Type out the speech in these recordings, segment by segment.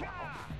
It's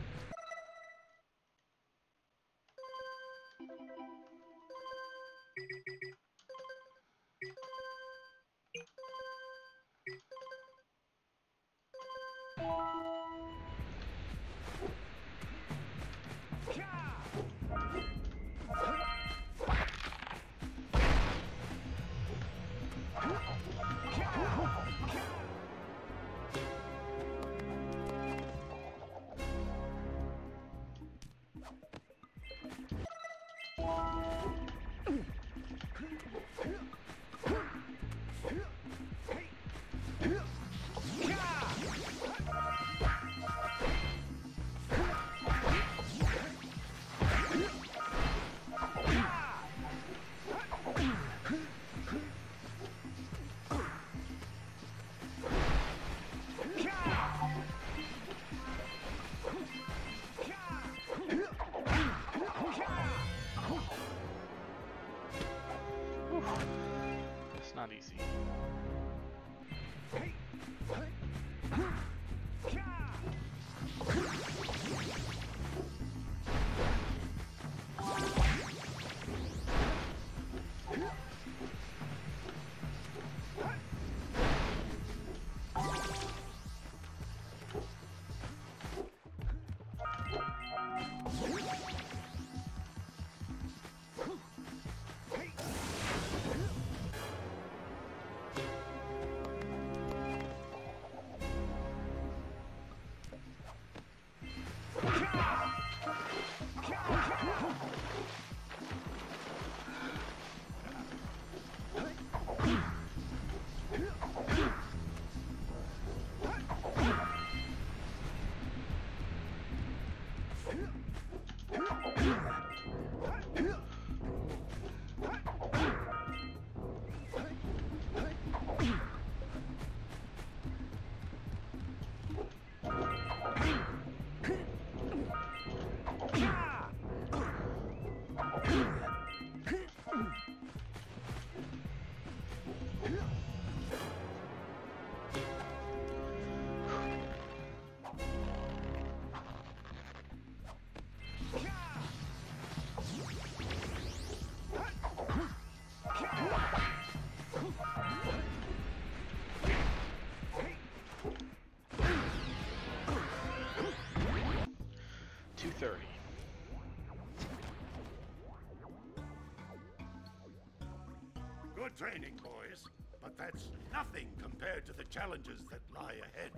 training, boys. But that's nothing compared to the challenges that lie ahead.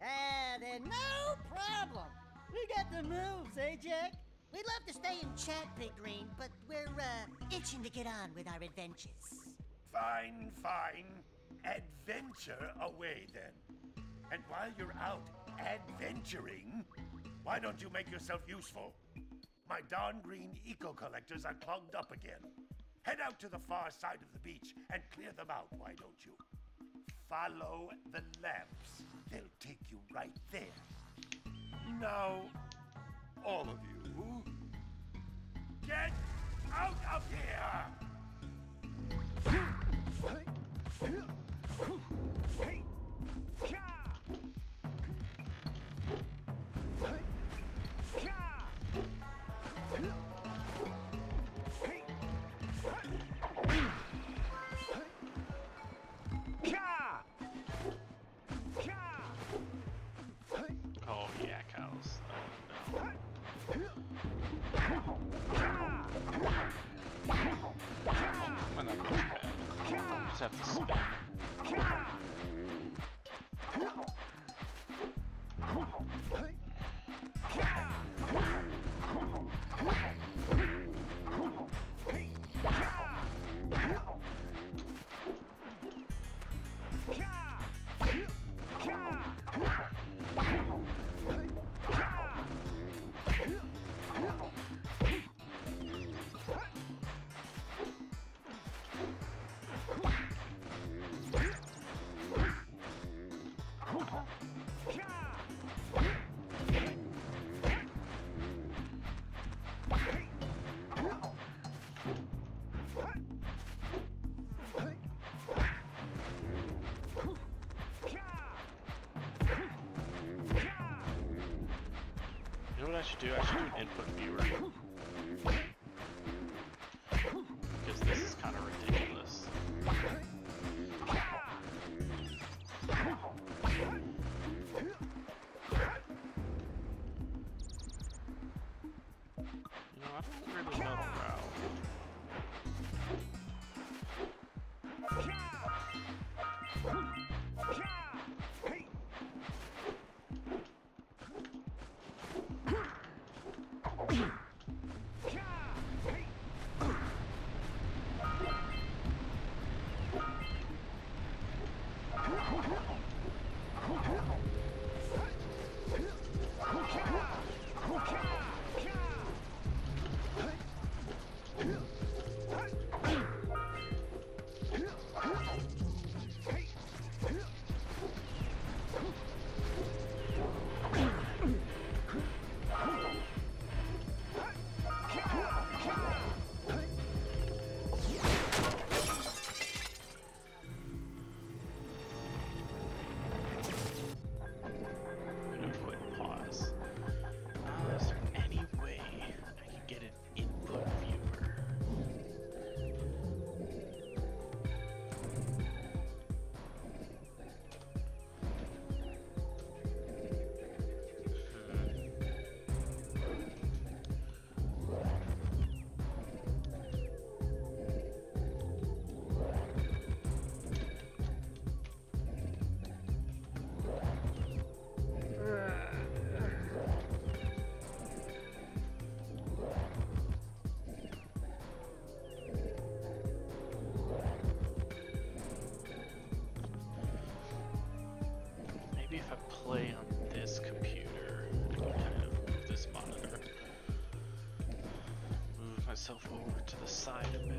Ah, then no problem. We got the moves, eh, Jak? We'd love to stay and chat, Big Green, but we're, uh, itching to get on with our adventures. Fine, fine. Adventure away then. And while you're out adventuring, why don't you make yourself useful? My darn green eco collectors are clogged up again. Head out to the far side of the beach and clear them out, why don't you? Follow the lamps. They'll take you right there. Now, all of you, get out of here! Do? Should do an input viewer. To the side a bit.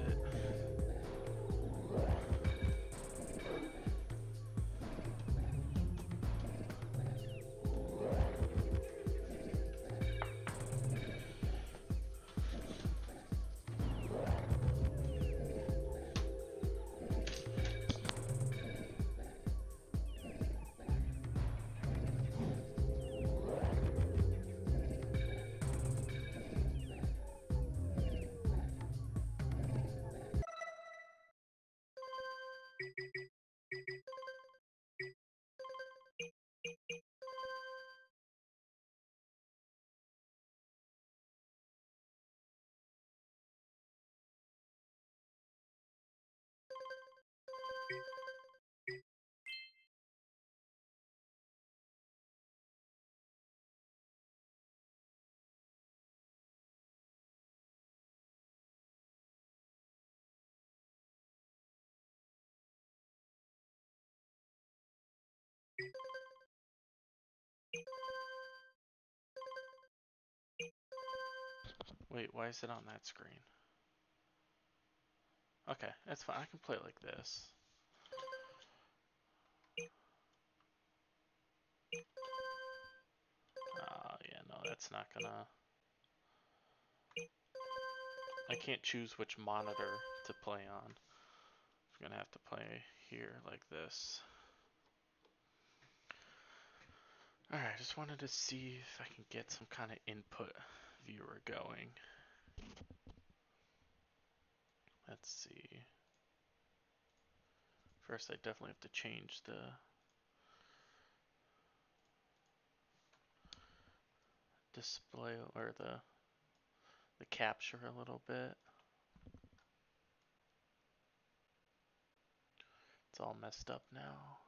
Wait, why is it on that screen? Okay, that's fine. I can play like this. Oh, yeah, no, that's not gonna... I can't choose which monitor to play on. I'm gonna have to play here like this. Alright, I just wanted to see if I can get some kind of input viewer going. Let's see. First, I definitely have to change the display or the the capture a little bit. It's all messed up now.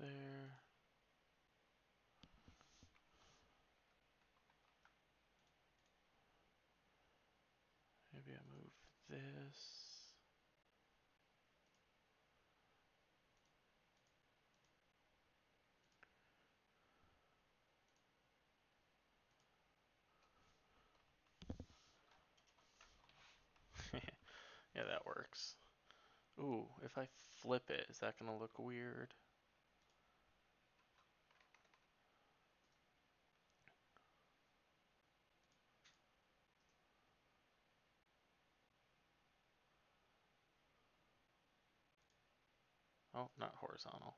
There. Maybe I move this. yeah, that works. Ooh, if I flip it, is that gonna look weird? Oh, not horizontal.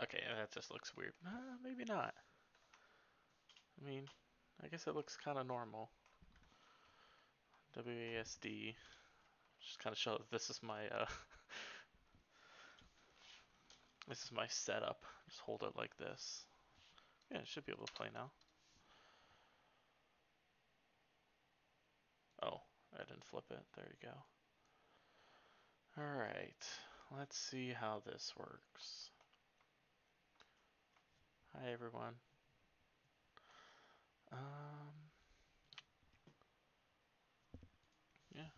Okay, that just looks weird. Uh, maybe not. I mean, I guess it looks kind of normal. WASD. Just kind of show this is my uh, this is my setup. Just hold it like this. Yeah, it should be able to play now. Oh, I didn't flip it. There you go. Alright, let's see how this works. Hi everyone. Um, yeah.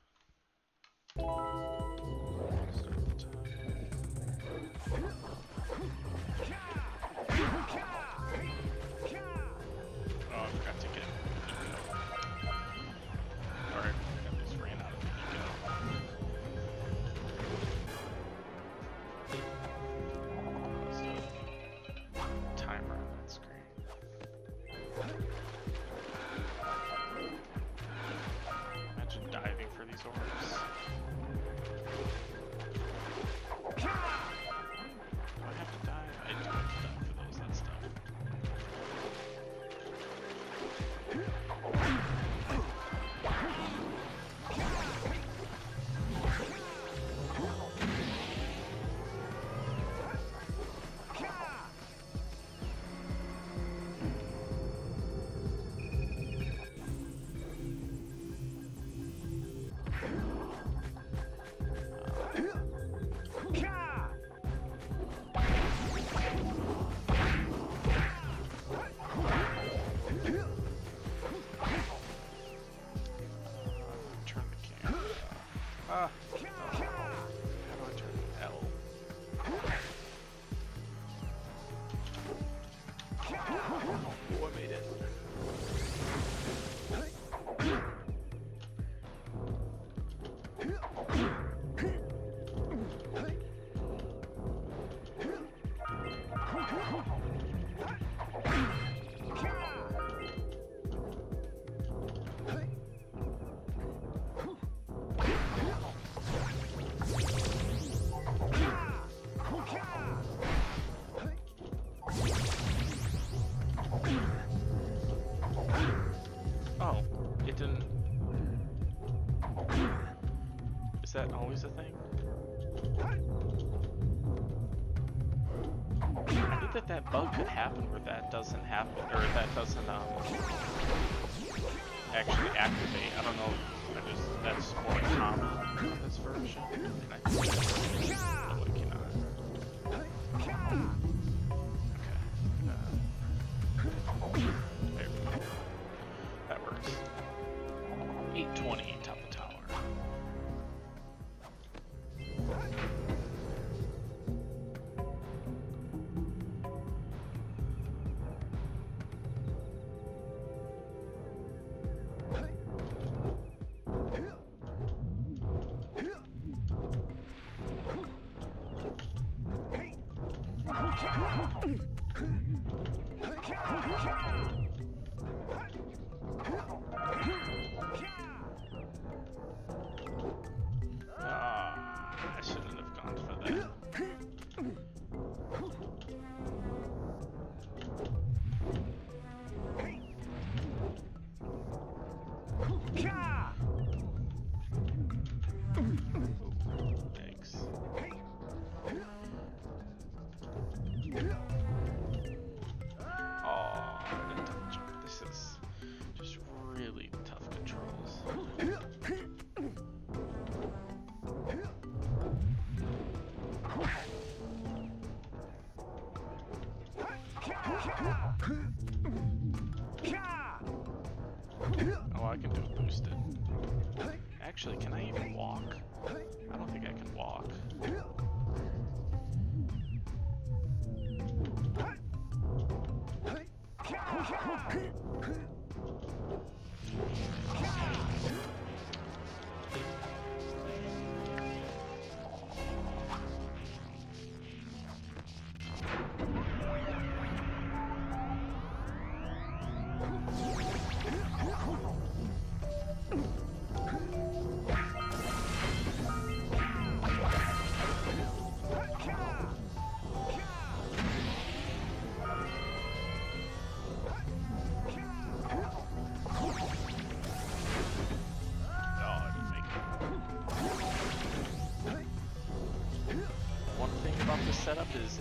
Bug could happen where that doesn't happen,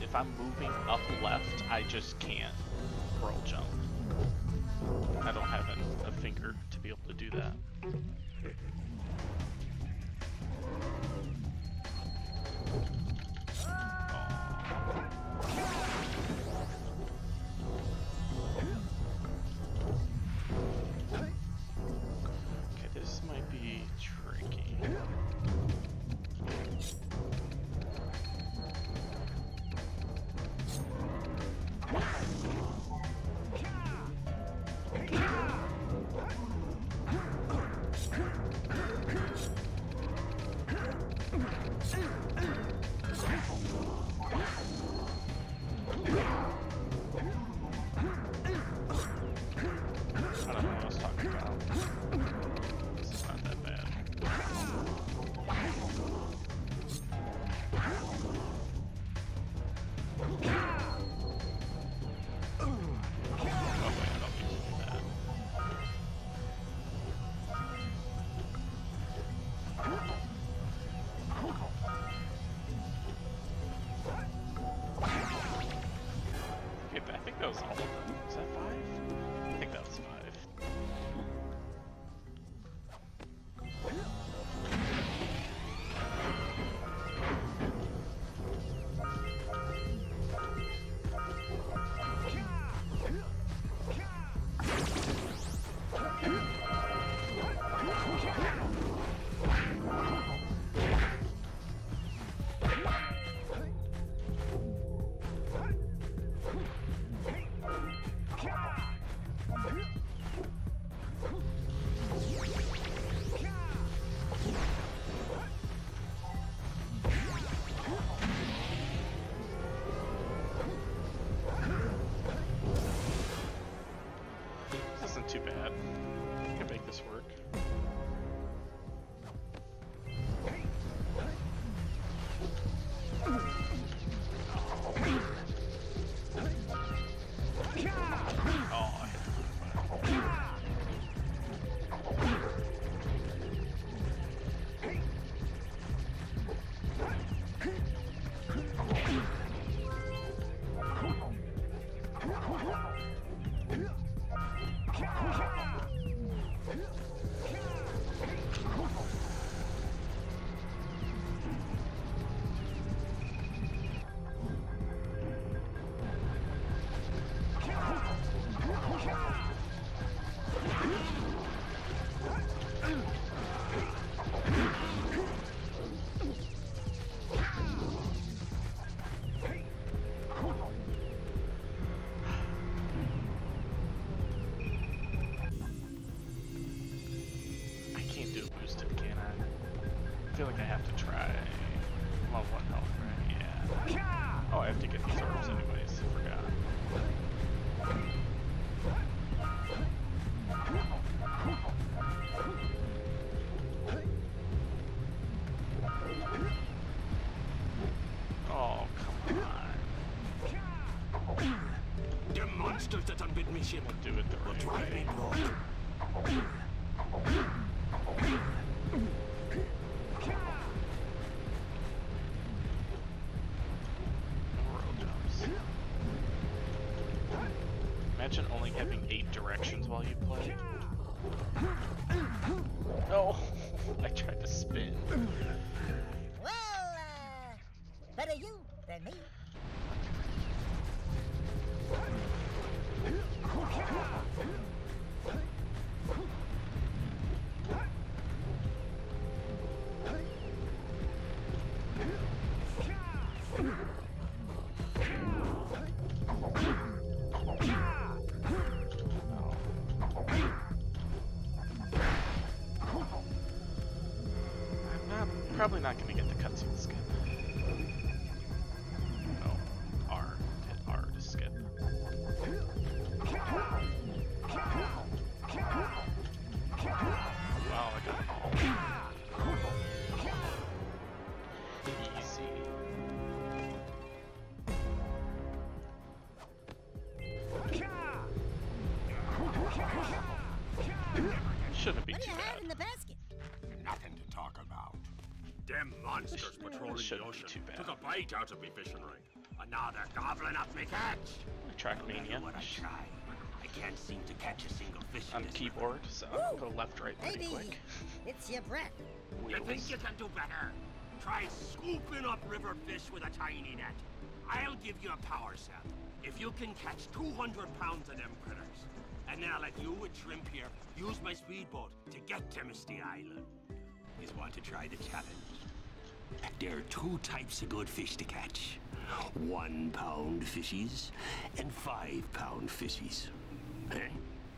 if I'm moving up left, I just can't. Thursday. siamo dovuti Imagine only having eight directions while you play. No! I tried to spin. Well, uh, better you than me. see skip. Oh, R. Hit R to skip. Wow, I got all. Easy. Shouldn't be what do you have in the basket? Nothing to talk about. Damn monster took a bite out of me fishing rig. And now they're gobbling up me catch. Trackmania What I try, I can't seem to catch a single fish on in the this keyboard, so Woo! go left, right pretty Maybe quick. it's your breath. river. You think you can do better? Try scooping up river fish with a tiny net. I'll give you a power cell. If you can catch 200 pounds of them critters, and then I'll let you and Shrimp here use my speedboat to get to Misty Island. You want to try the challenge? There are two types of good fish to catch. One pound fishies and five pound fishies. Eh?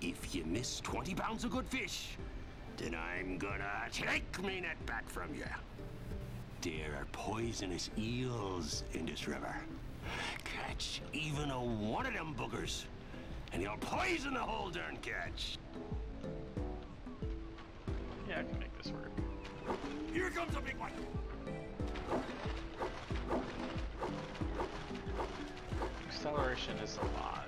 If you miss 20 pounds of good fish, then I'm gonna take me net back from you. There are poisonous eels in this river. Catch even a one of them boogers, and you'll poison the whole darn catch. Yeah, I can make this work. Here comes a big one. Acceleration is a lot.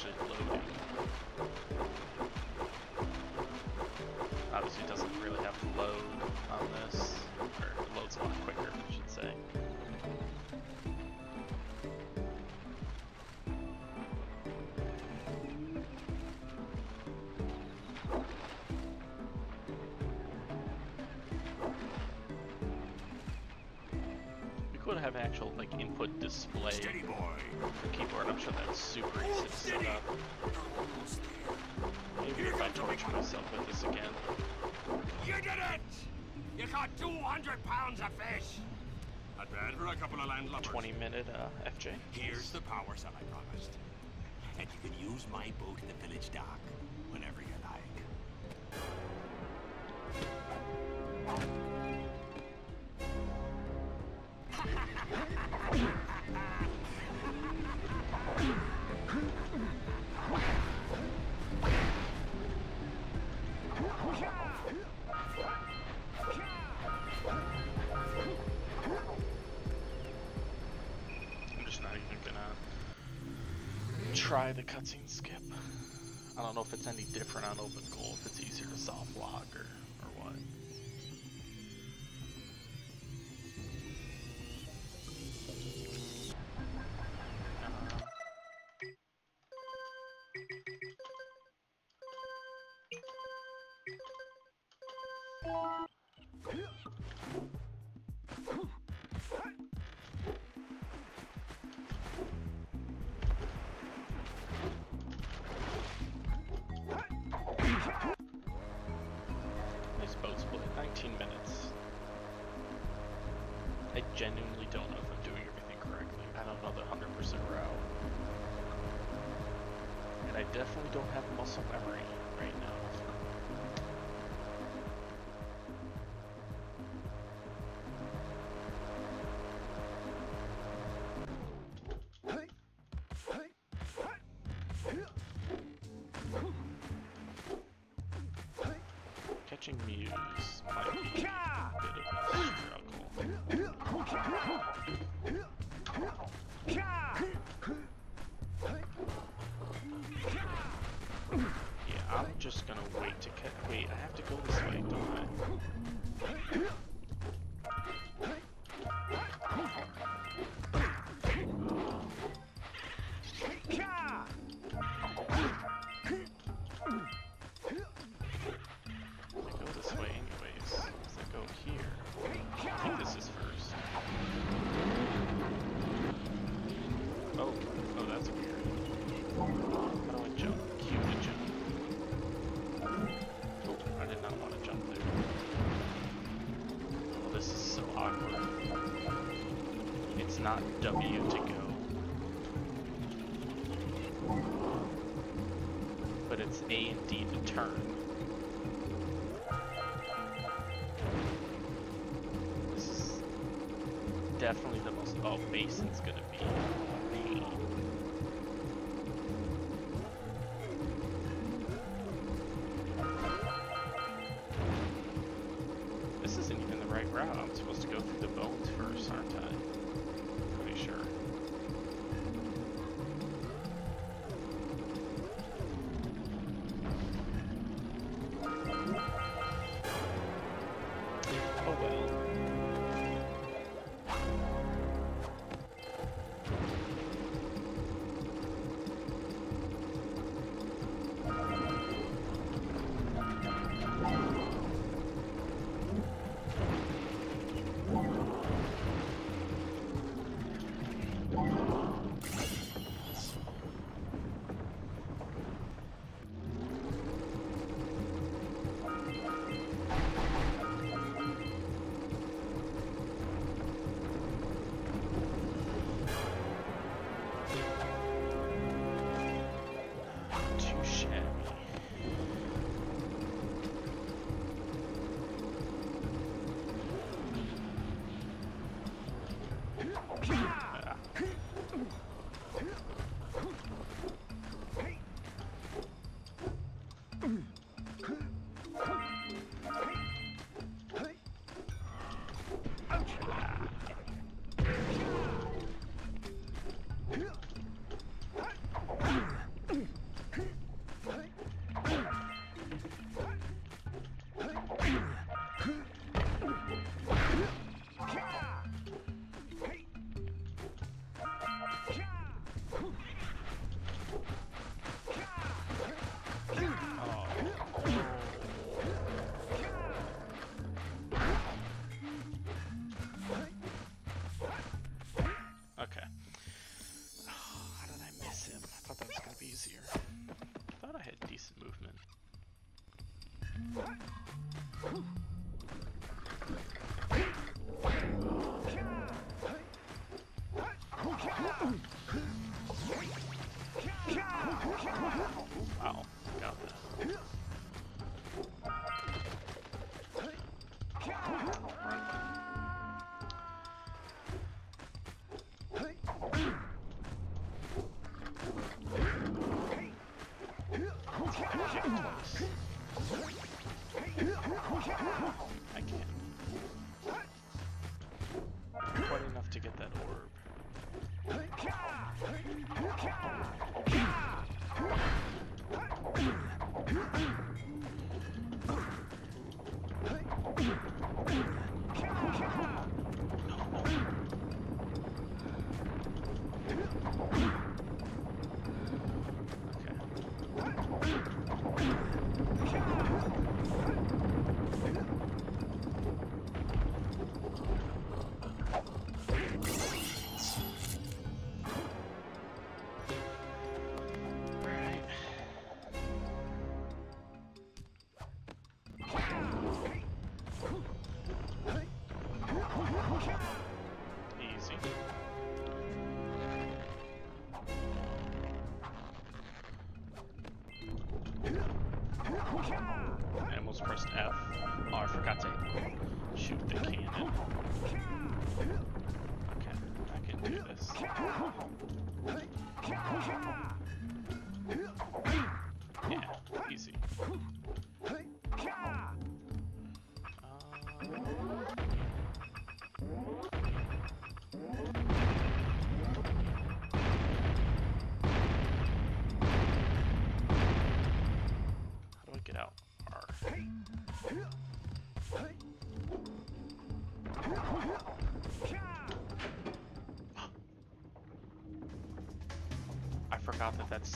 Actually loading. Obviously, it doesn't really have to load on this, or it loads a lot quicker, I should say. We could have actual like input display Steady boy. For keyboard. I'm sure that's super easy to set up. Maybe if I torture myself with this again. You did it! You caught 200 pounds of fish! Not bad for a couple of landlubbers. 20 minute uh, FJ. Here's the power cell I promised. And you can use my boat in the village dock whenever you like. Cutscene skip. I don't know if it's any different on OpenGOAL, if it's easier to soft lock or, Muse not W to go. But it's A and D to turn. This is definitely the most... Oh, Mason's gonna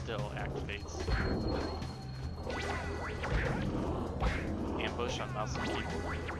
still activates. Ambush on mouse and keyboard.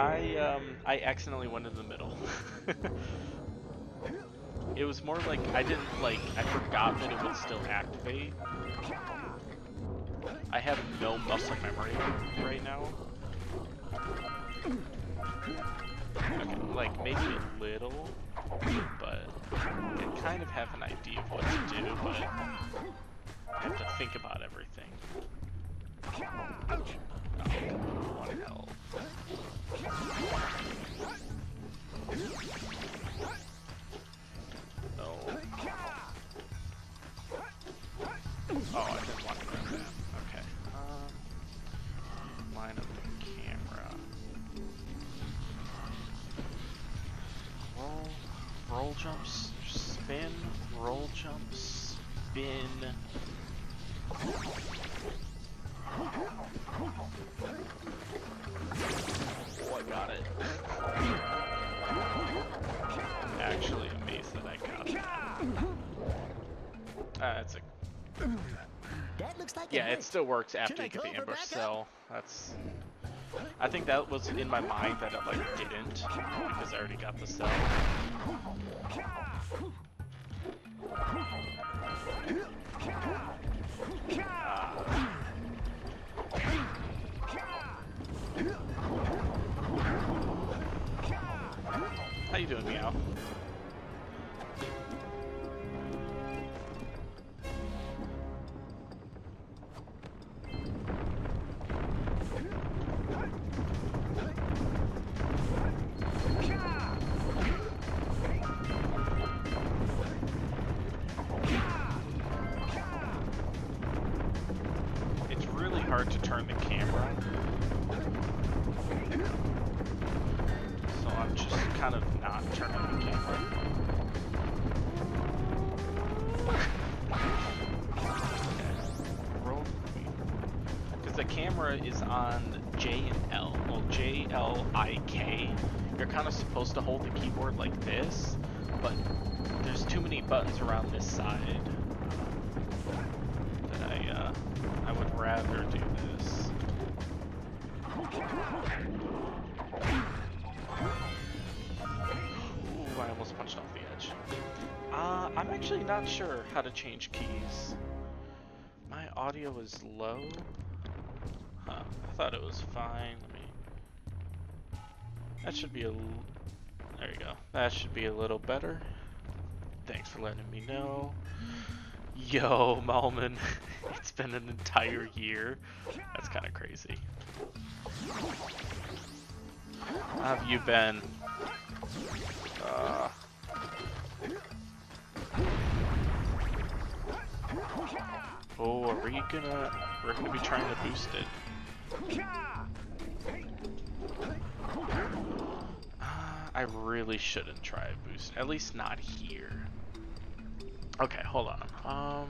I um I accidentally went in the middle. it was more like I didn't like I forgot that it would still activate. I have no muscle memory right now. Okay, like maybe a little, but I kind of have an idea of what to do, but I have to think about works after you get the ambush cell. That's. I think that was in my mind that it like didn't because I already got the cell. How you doing, Meow? Not sure how to change keys. My audio is low. Huh, I thought it was fine. Let me... That should be a... There you go. That should be a little better. Thanks for letting me know. Yo, Malman. it's been an entire year. That's kind of crazy. How have you been? Uh, oh, are we gonna... We're gonna be trying to boost it. Uh, I really shouldn't try a boost. At least not here. Okay, hold on. Um,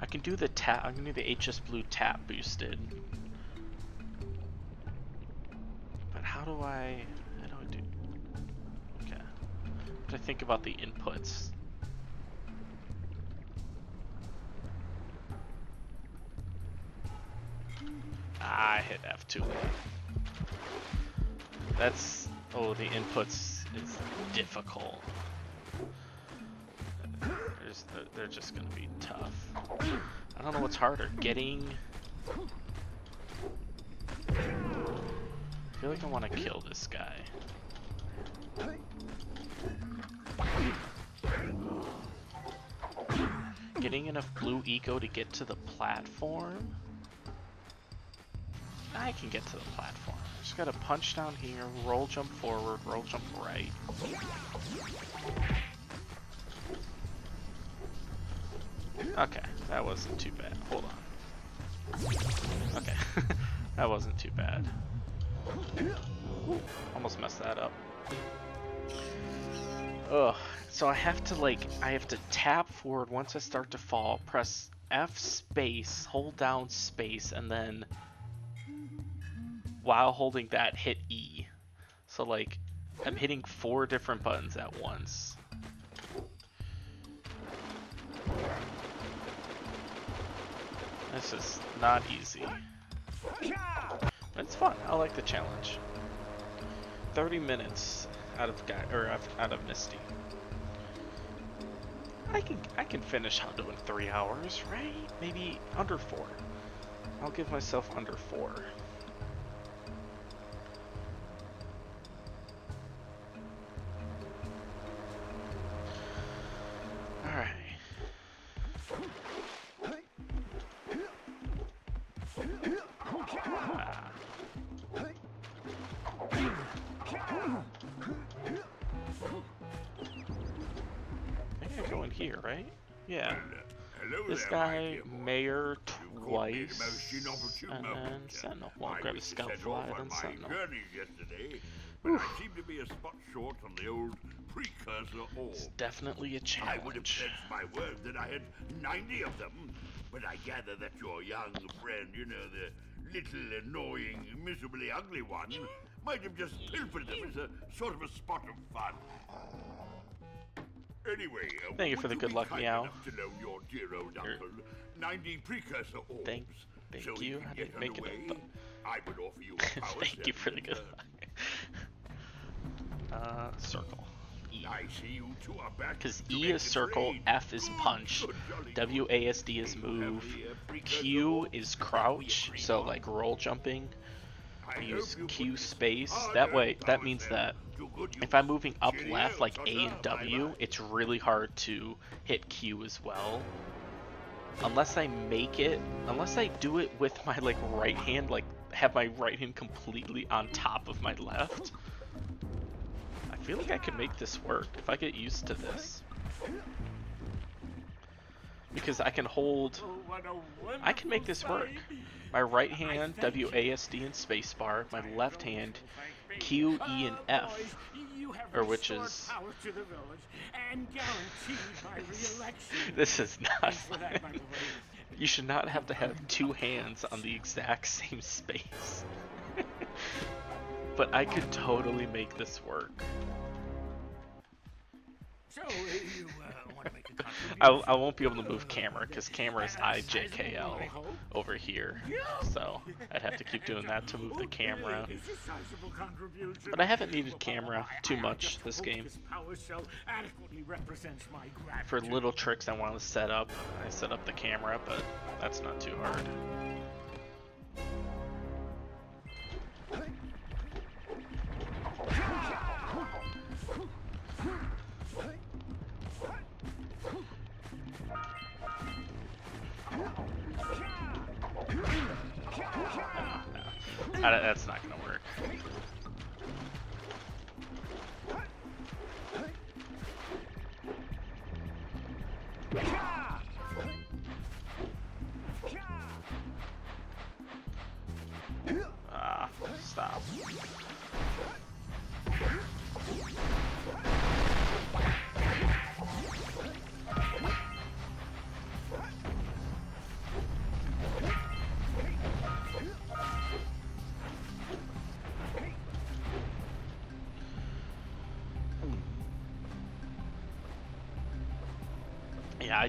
I can do the tap. I'm gonna do the HS Blue tap boosted. But how do I? How do I do? Okay. Do I think about the inputs? I hit F2. That's oh, the inputs is difficult. There's, they're- they're just gonna be tough. I don't know what's harder, getting. I feel like I want to kill this guy. Getting enough blue eco to get to the platform. I can get to the platform. Just gotta punch down here, roll jump forward, roll jump right. Okay, that wasn't too bad. Hold on. Okay, that wasn't too bad. Almost messed that up. Ugh. So I have to like, I have to tap forward once I start to fall, press F space, hold down space, and then while holding that hit E. So like, I'm hitting four different buttons at once. This is not easy. It's fun. I like the challenge. 30 minutes out of guy or out- of Misty. I can I can finish hundo in three hours, right? Maybe under four. I'll give myself under four. And. Sentinel. Well, I grab a was to scout set fly, off on then my Sentinel. yesterday, but I seem to be a spot short on the old precursor orb. It's definitely a I would have challenge. pledged my word that I had 90 of them, but I gather that your young friend, you know, the little annoying, miserably ugly one, might have just pilfered them as a sort of a spot of fun. Anyway, uh, Thank you for the good luck, meow. To loan your dear old uncle 90 precursor orbs. Thank- thank so you. I didn't make it I would offer you Thank you for the good luck. uh, circle. E. I see you two are back. Because E is circle, trade. F is punch, W. A S D is Do you have move, Q is crouch, so like roll jumping. I use Q space. That way, that means that if. I'm moving up left like A and W, it's really hard to hit Q as well. Unless I make it, unless I do it with my like right hand, like have my right hand completely on top of my left. I feel like I could make this work if I get used to this. Because I can hold, I can make this work. My right hand, WASD and spacebar, my left hand, Q, E, and F. or which is- This is not. You should not have to have two hands on the exact same space. but I could totally make this work. So, you uh, I. I won't be able to move camera because camera is IJKL over here. So I'd have to keep doing that to move the camera. It's a sizable contribution. But I haven't needed camera too much this game. This adequately represents my For little tricks I want to set up, I set up the camera, but that's not too hard. That's not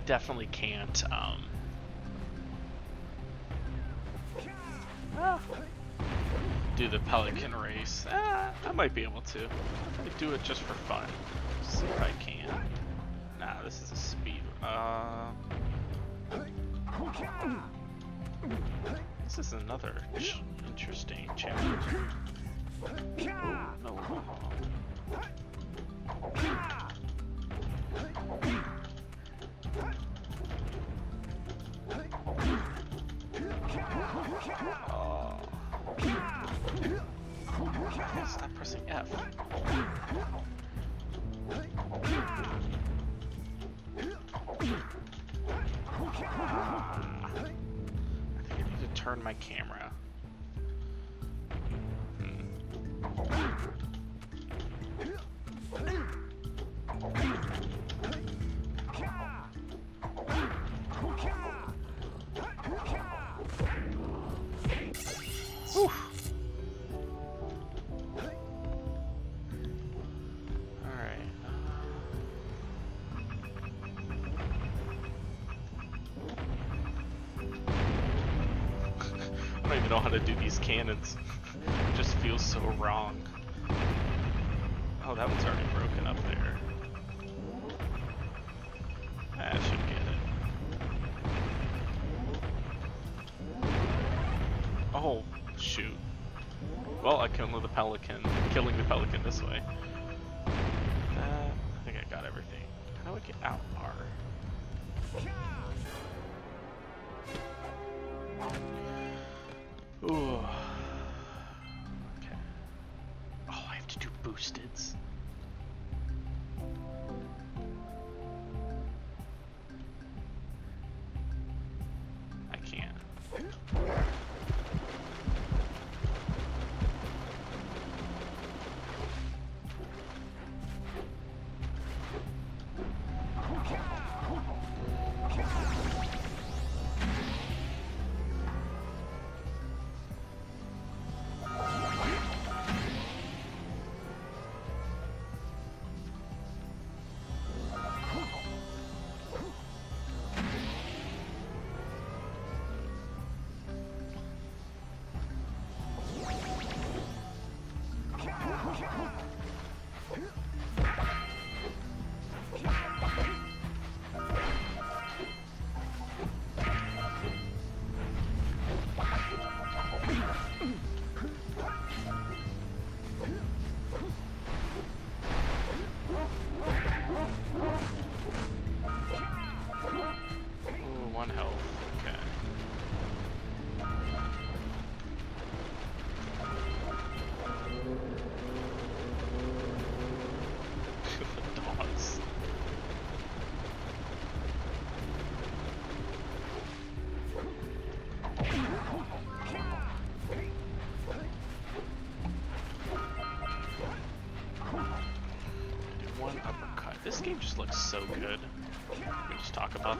definitely can't. Um, do the pelican race. Ah, I might be able to. I do it just for fun. See if I can. Nah, this is a speed. Uh, this is another interesting challenge. Oh, no, Stop pressing F. I think I need to turn my camera. These cannons. just feels so wrong. Oh, that one's already broken up there. That should get it. Oh, shoot. Well, I killed the pelican. Killing the pelican this way. Looks so good. We just talk about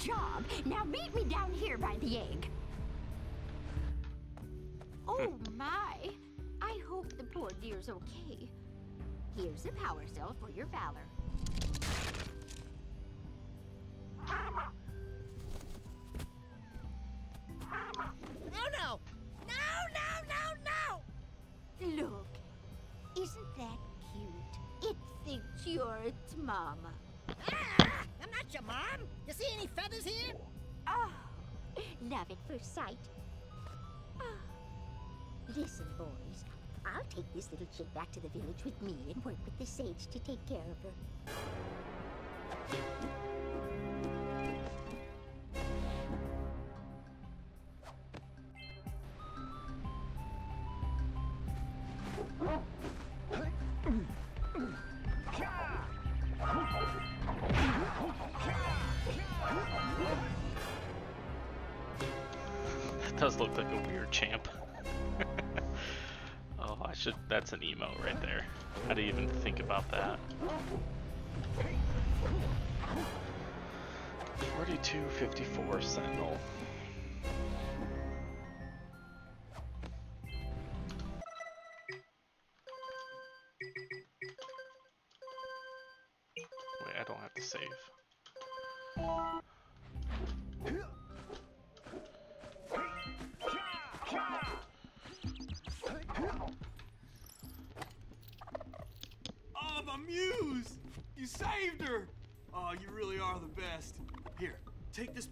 job. Now meet me down here by the egg. Oh my. I hope the poor dear's okay. Here's a power cell for your valor. No, no! No, no, no, no! Look, isn't that cute? It thinks you're its mama. Ah, I'm not your mom. See any feathers here? Oh, love at first sight. Ah. Listen, boys. I'll take this little chick back to the village with me and work with the sage to take care of her. Should. That's an emo right there. How do you even think about that? 4254 Sentinel.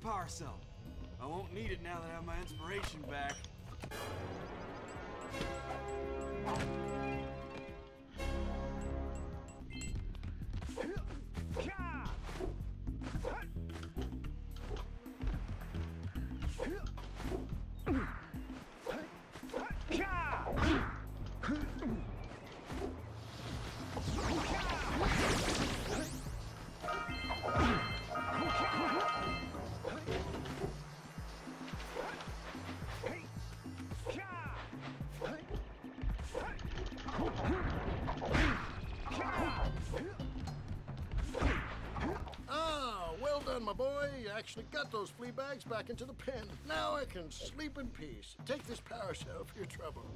Power cell. I won't need it now that I have my inspiration back. Actually got those flea bags back into the pen. Now I can sleep in peace. Take this cell for your trouble.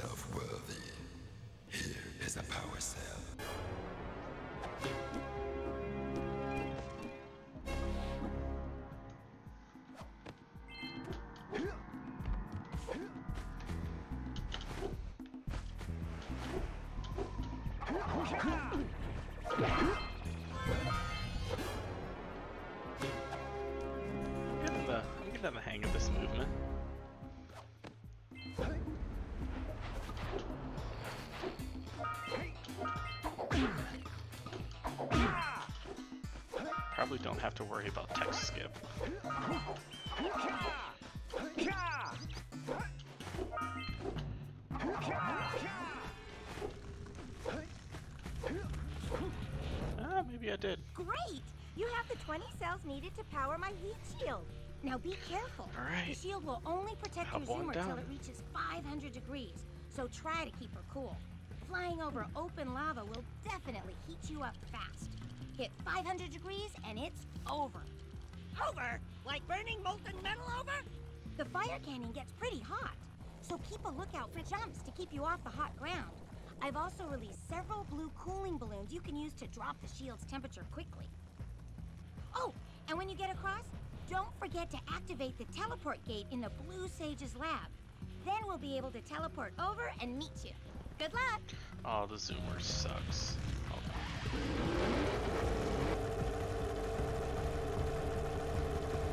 Yourself worthy. Here is a power cell. I'm don't have to worry about text skip. Ah, maybe I did. Great! You have the 20 cells needed to power my heat shield. Now be careful. All right. The shield will only protect Help your zoomer till it reaches 500 degrees, so try to keep her cool. Flying over open lava will definitely heat you up fast. Hit 500 degrees and it's over. Over? Like burning molten metal over? The fire canyon gets pretty hot, so keep a lookout for jumps to keep you off the hot ground. I've also released several blue cooling balloons you can use to drop the shield's temperature quickly. Oh, and when you get across, don't forget to activate the teleport gate in the Blue Sage's lab. Then we'll be able to teleport over and meet you. Good luck! Oh, the zoomer sucks. Hold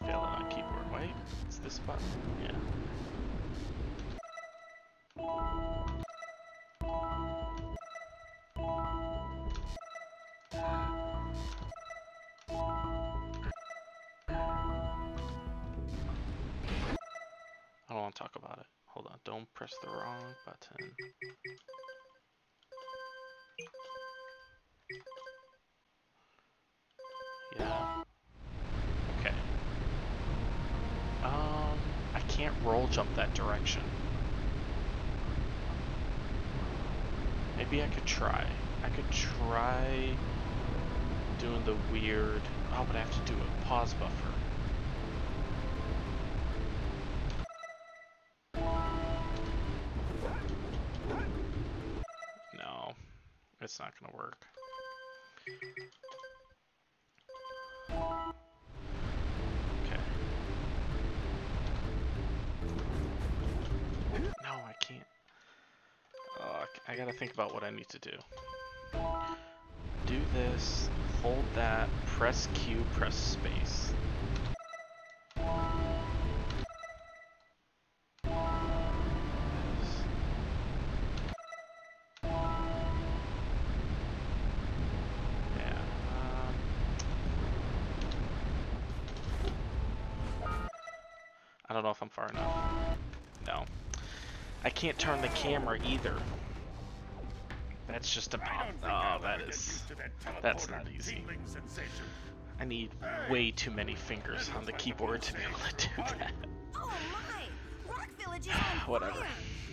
Failed it on keyboard. Wait, it's this button? Yeah. I don't want to talk about it. Hold on, don't press the wrong button. Jump that direction. Maybe I could try. I could try doing the weird. Oh, but I have to do a pause buffer. This, hold that, press Q, press space. Um, I don't know if I'm far enough. No. I can't turn the camera either. That's just a I pop. Oh, I'll that ever get is. used to that That's not easy. I need way too many fingers on the keyboard to be able to do that. Oh my! Rock Village is on Whatever.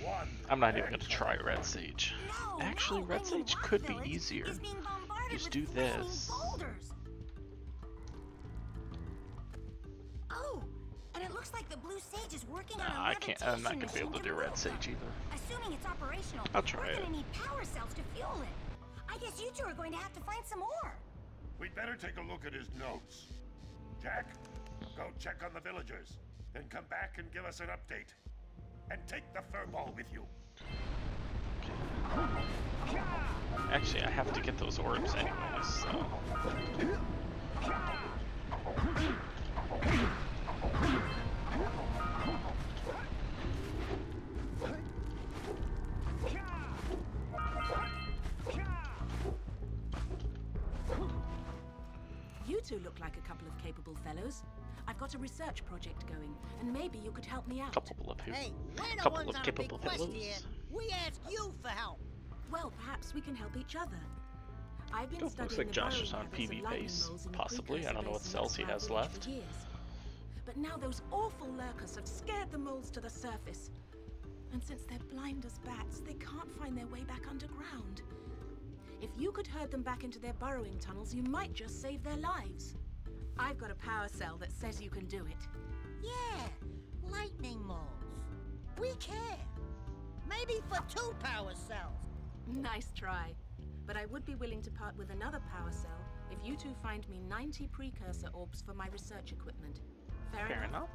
fire! I'm not even gonna try Red Sage. Actually, Red Sage could be easier. is being bombarded Just do this. Boulders. Oh, and it looks like the Blue Sage is working on Nah, a I can't. I'm not gonna be able to do Red Sage either. Assuming it's operational, I'll try we're it. gonna need power cells to fuel it. I guess you two are going to have to find some more. We'd better take a look at his notes. Jak, go check on the villagers. Then come back and give us an update. And take the furball with you. Actually, I have to get those orbs anyways, so... research project going, and maybe you could help me out. Couple of people. Hey, we're the couple ones of on a big capable quest fellows. here. We ask you for help. Well, perhaps we can help each other. I've been Looks studying like Josh is on PB pace, moles in the possibly. I don't know what cells he has left. years. But now those awful lurkers have scared the moles to the surface. And since they're blind as bats, they can't find their way back underground. If you could herd them back into their burrowing tunnels, you might just save their lives. I've got a power cell that says you can do it. Yeah, lightning moles. We care. Maybe for two power cells. Nice try. But I would be willing to part with another power cell if you two find me 90 precursor orbs for my research equipment. Fair, Fair enough.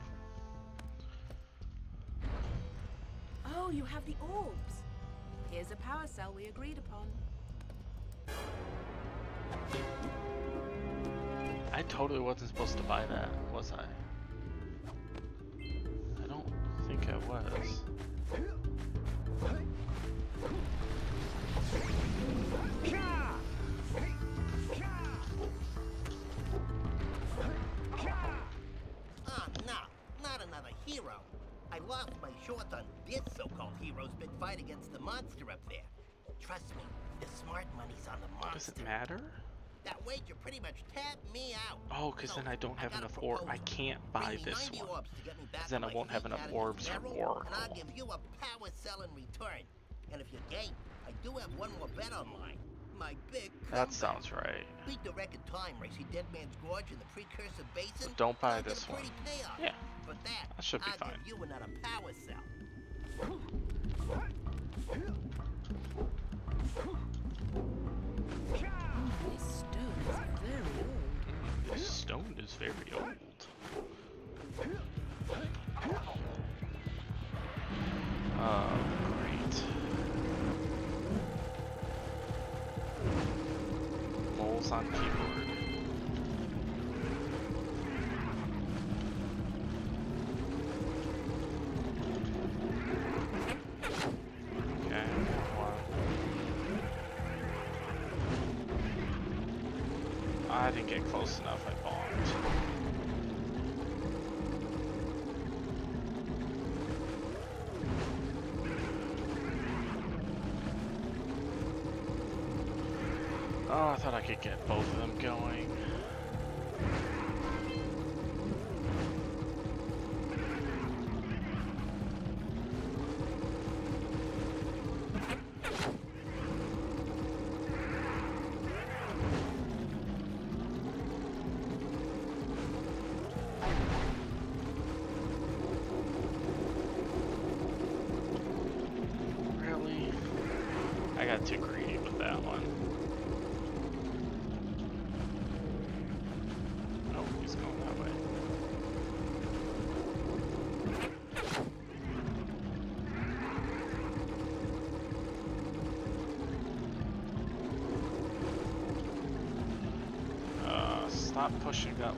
Oh, you have the orbs. Here's a power cell we agreed upon. I totally wasn't supposed to buy that, was I? I don't think I was. Ah, no, not another hero. I lost my shorts on this so-called hero's big fight against the monster up there. Trust me, the smart money's on the monster. Does it matter? That wager pretty much tapped me out. Oh, because then I don't have got a enough orb. Oh, I can't buy this one. to get me back 'Cause then I won't have enough orbs for Narrow, Oracle. And I'll give you a power cell in return. And if you're game, I do have one more bet online. My big That sounds right. Beat the record time racing Dead Man's Gorge in the precursor basin. don't buy and I'll get this one. Payoff. Yeah, For that, that should be I'll fine. give you another power cell. Is very old. Oh, great. Moles on keyboard. I thought I could get both of them going. Stop pushing that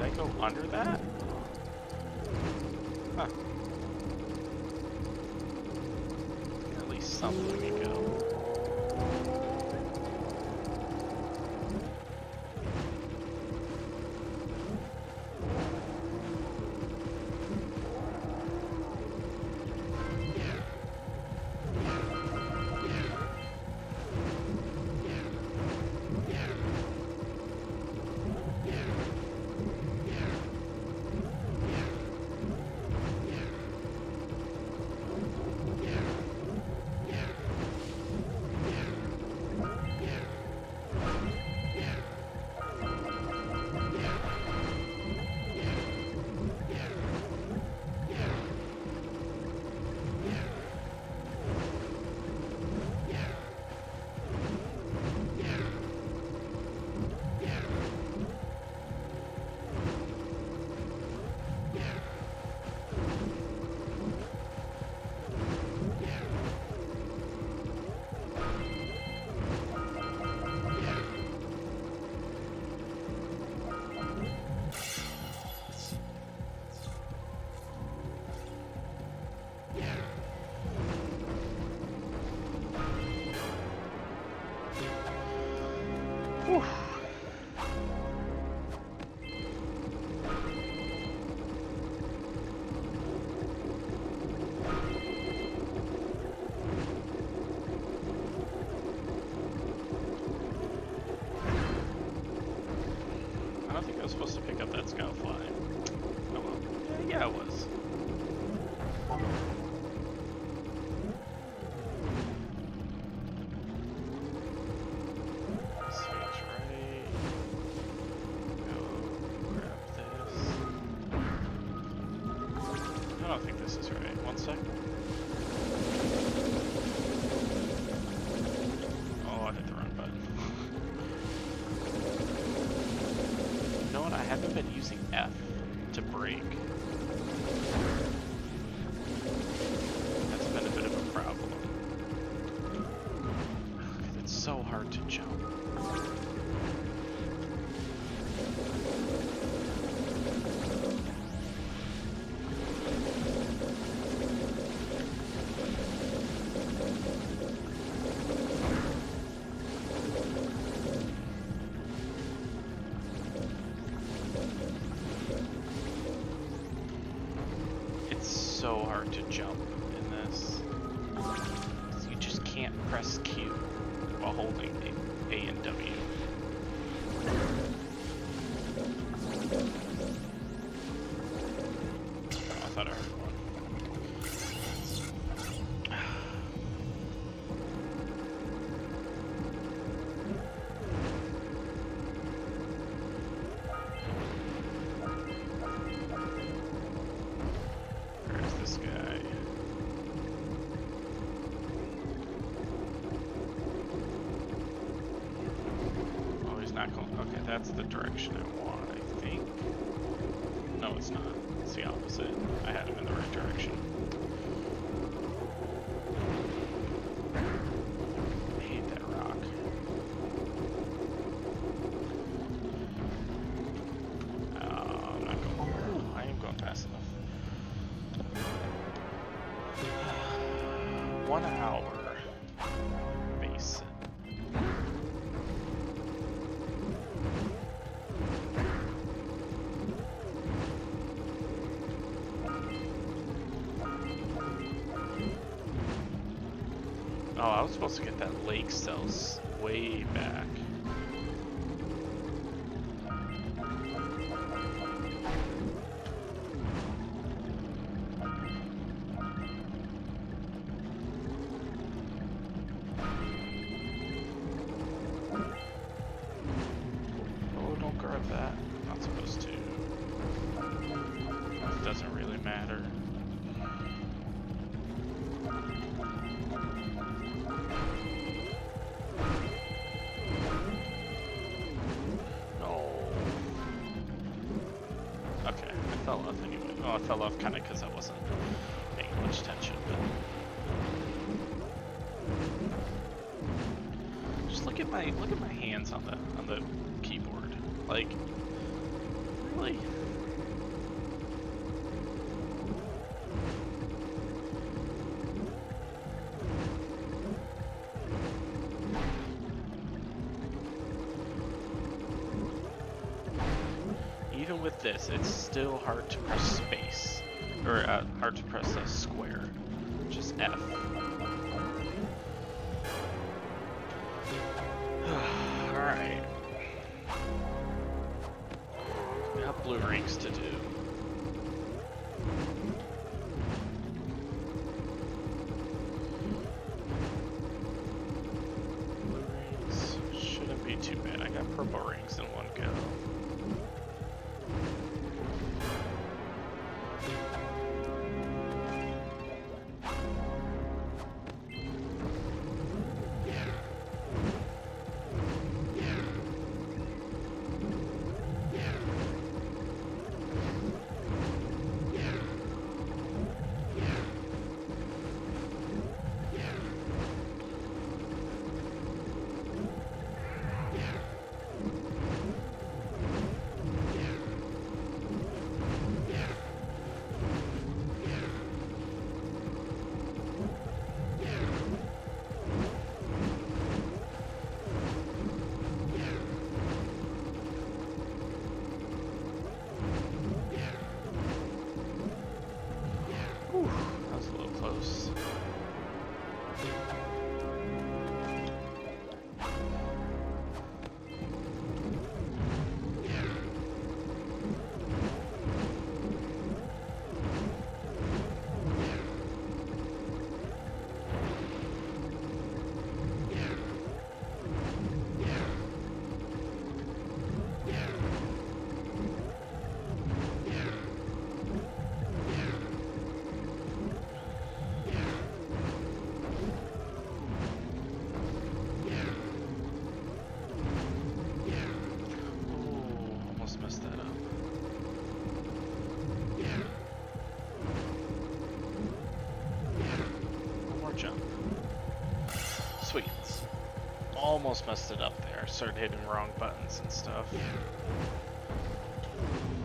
Did I go under? jump. now. I was supposed to get that lake cell fell off kind of because I wasn't paying much attention, but... Just look at my look at my hands on the with this, it's still hard to press space. Or uh, hard to press a square. which is F. Alright. We have blue rings to do. Blue rings shouldn't be too bad. Almost messed it up there. Started hitting wrong buttons and stuff.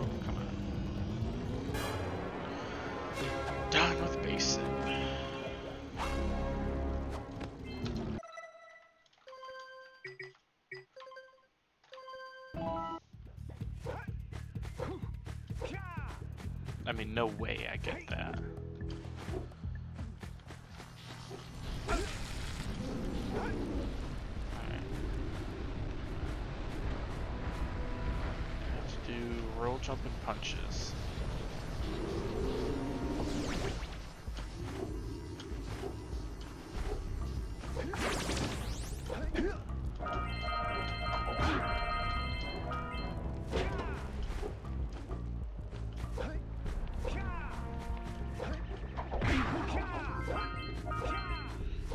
Oh, come on. Done with basic. I mean, no way I get that. Punches.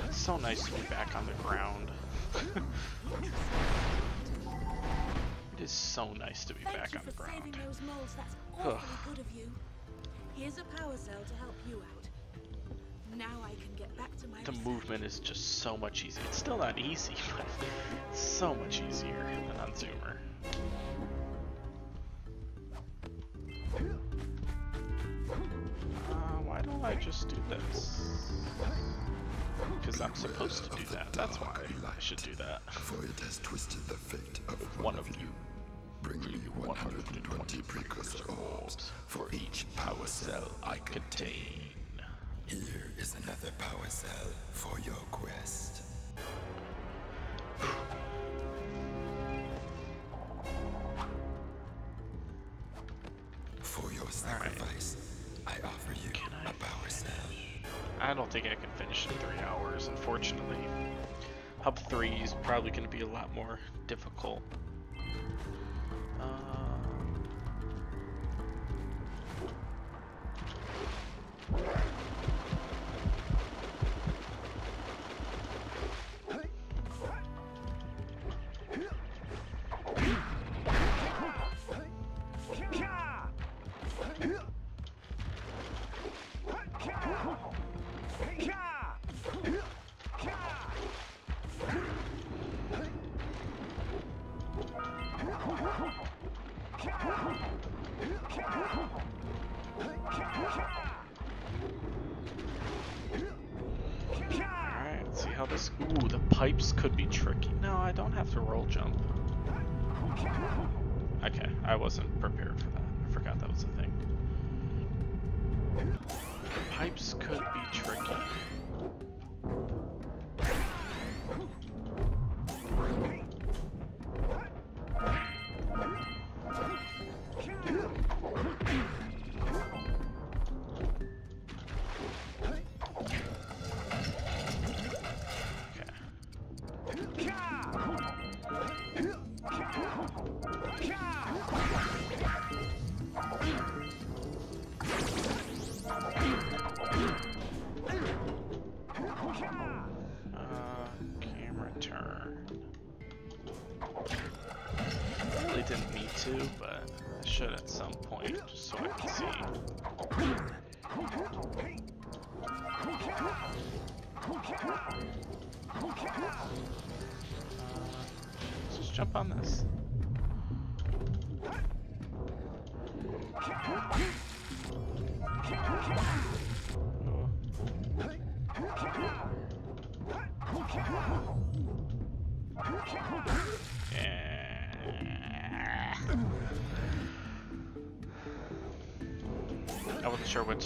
It's so nice to be back on the ground. it is so nice to be back on those moles. That's awfully good of you. Here's a power cell to help you out. Now I can get back to my The research. movement is just so much easier. It's still not easy, but it's so much easier than on Zoomer. Uh, why don't I just do this? Because I'm supposed to do that. That's why I should do that. For it has twisted the fate of One of you. Bring me 120 precursor orbs for each power cell I contain. Here is another power cell for your quest. For your sacrifice, I offer you a power cell. I don't think I can finish in three hours, unfortunately. Hub 3 is probably going to be a lot more difficult.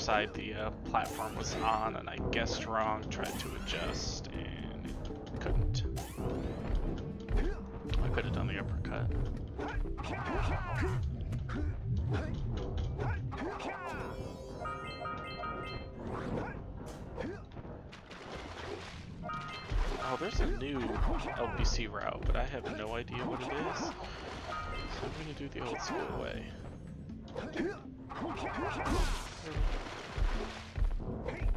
side the uh, platform was on, and I guessed wrong, tried to adjust, and it couldn't. I could have done the uppercut. Oh, there's a new LPC route, but I have no idea what it is. So I'm gonna do the old school way. Hey!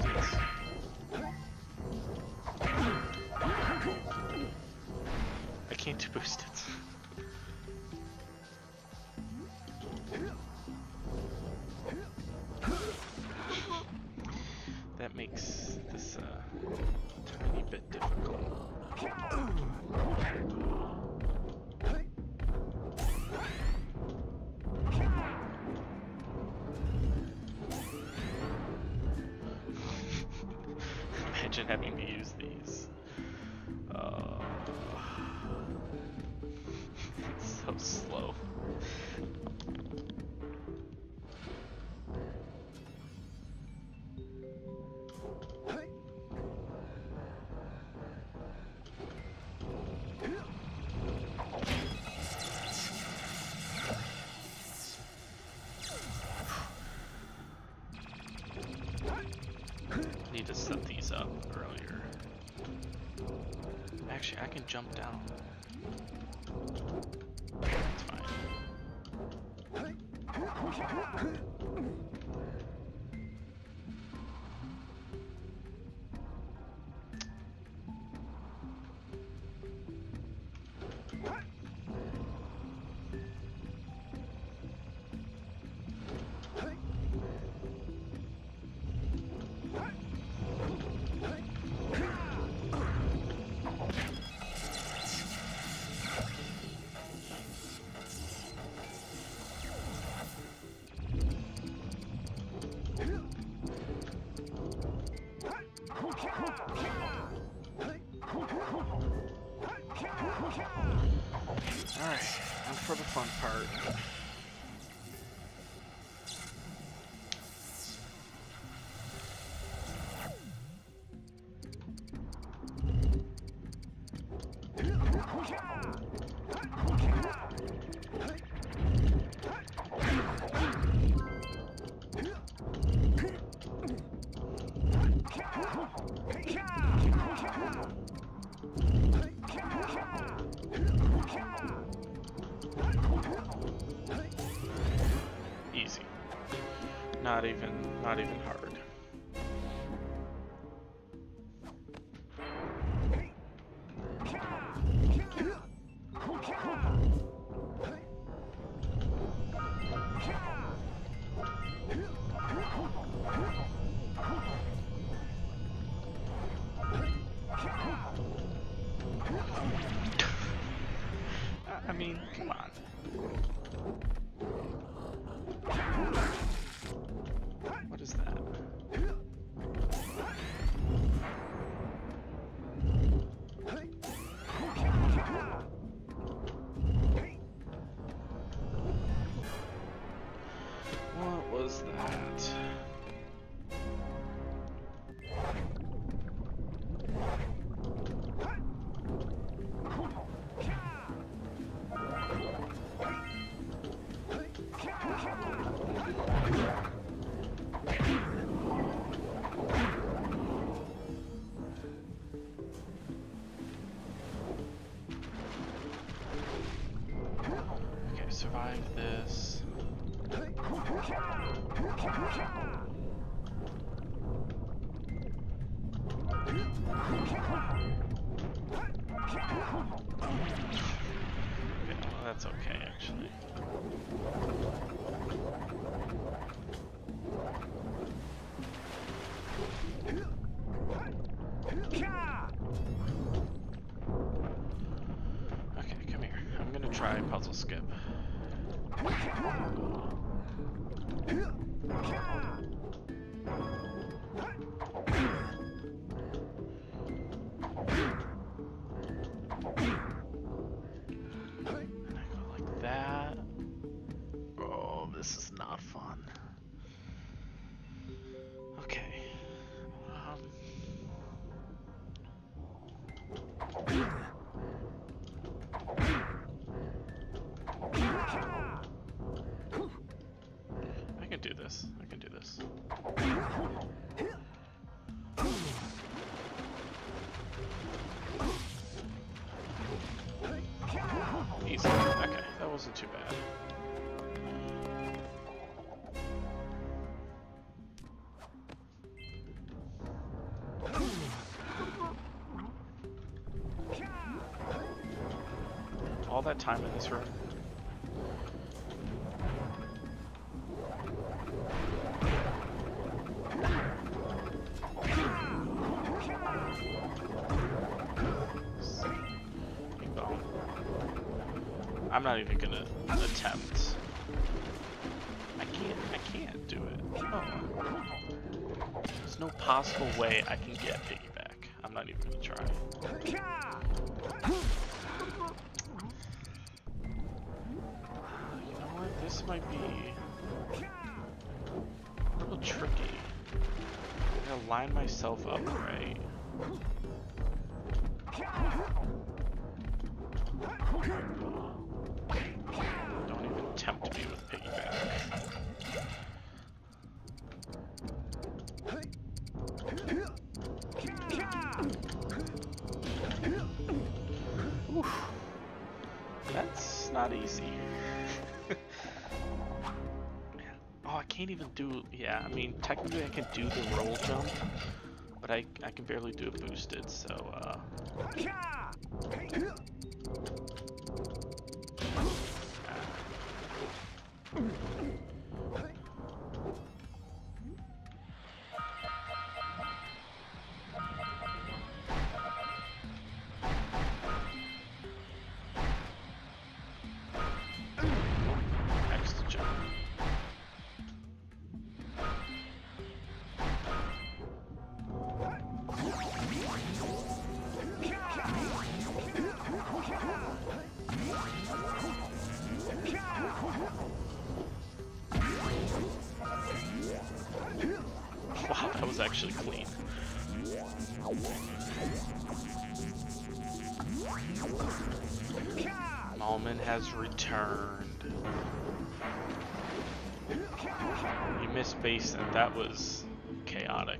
interesting. I can jump down. Not even, not even 了。I'm not even gonna attempt. I can't. I can't do it. No. There's no possible way I can get piggyback. I'm not even gonna try. You know what? This might be a little tricky. I gotta line myself up right. Can do the roll jump, but I I can barely do it boosted. So uh. Missed Basin. That was chaotic.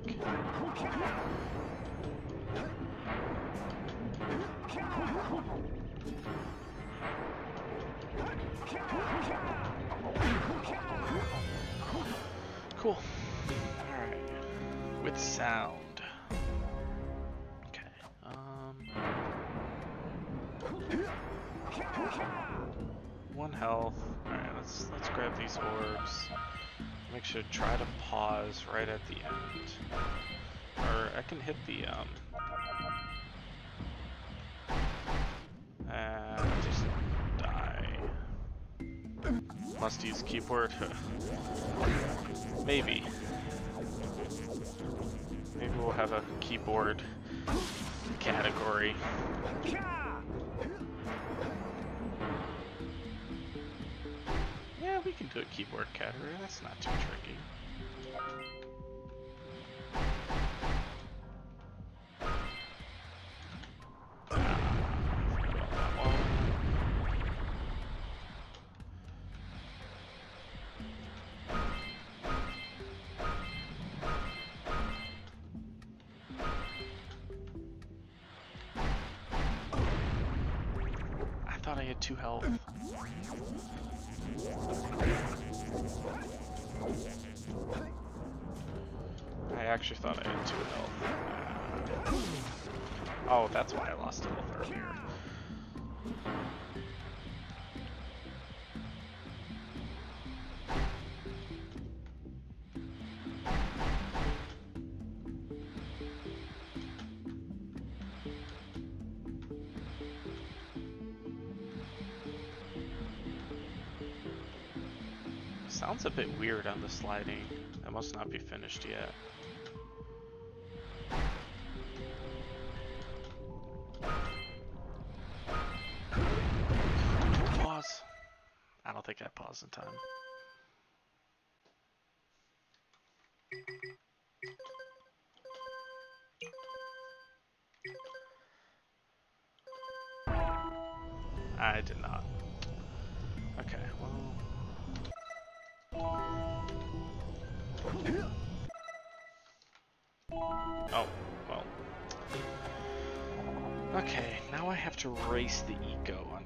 Cool. Alright. With sound. Okay. Um One health. Alright, let's let's grab these orbs. Make sure to try to pause right at the end. Or I can hit the um and just die. Must use keyboard. Maybe. Maybe we'll have a keyboard category. We can do a keyboard category. That's not too tricky. Sounds a bit weird on the sliding. That must not be finished yet. Pause. I don't think I paused in time. I did Oh, well. Okay, now I have to race the eco on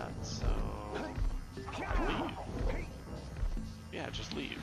that, so leave. Yeah, just leave.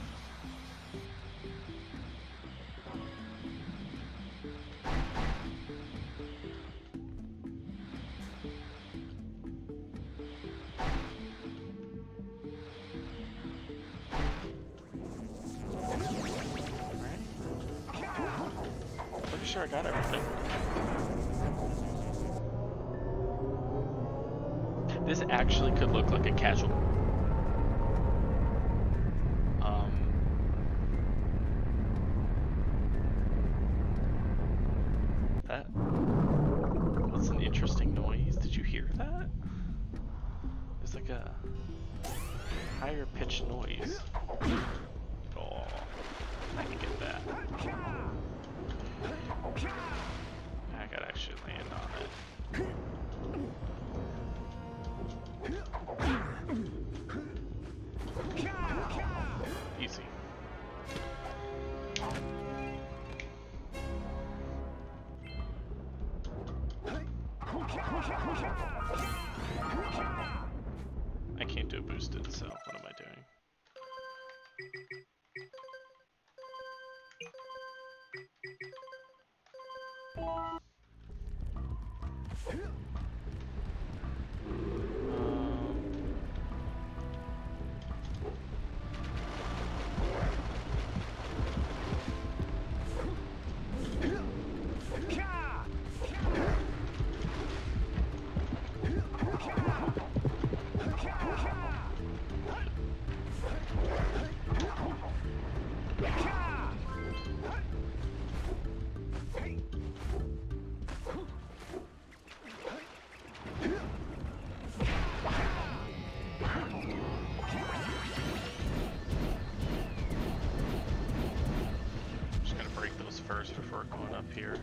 Here.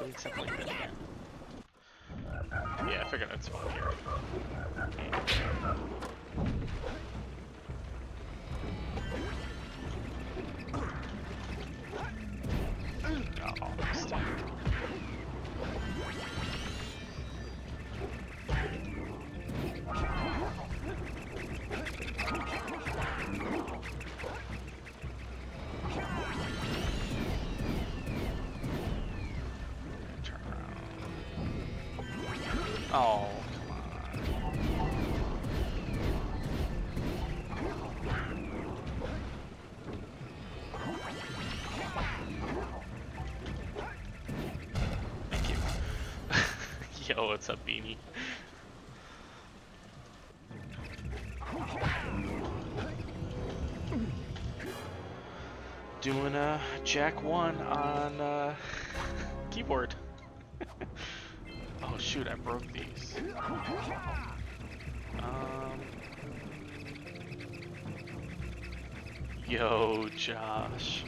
Doing something. like that what's up, Beanie? Doing a Jak 1 on uh, keyboard. oh shoot, I broke these. Um, yo, Josh.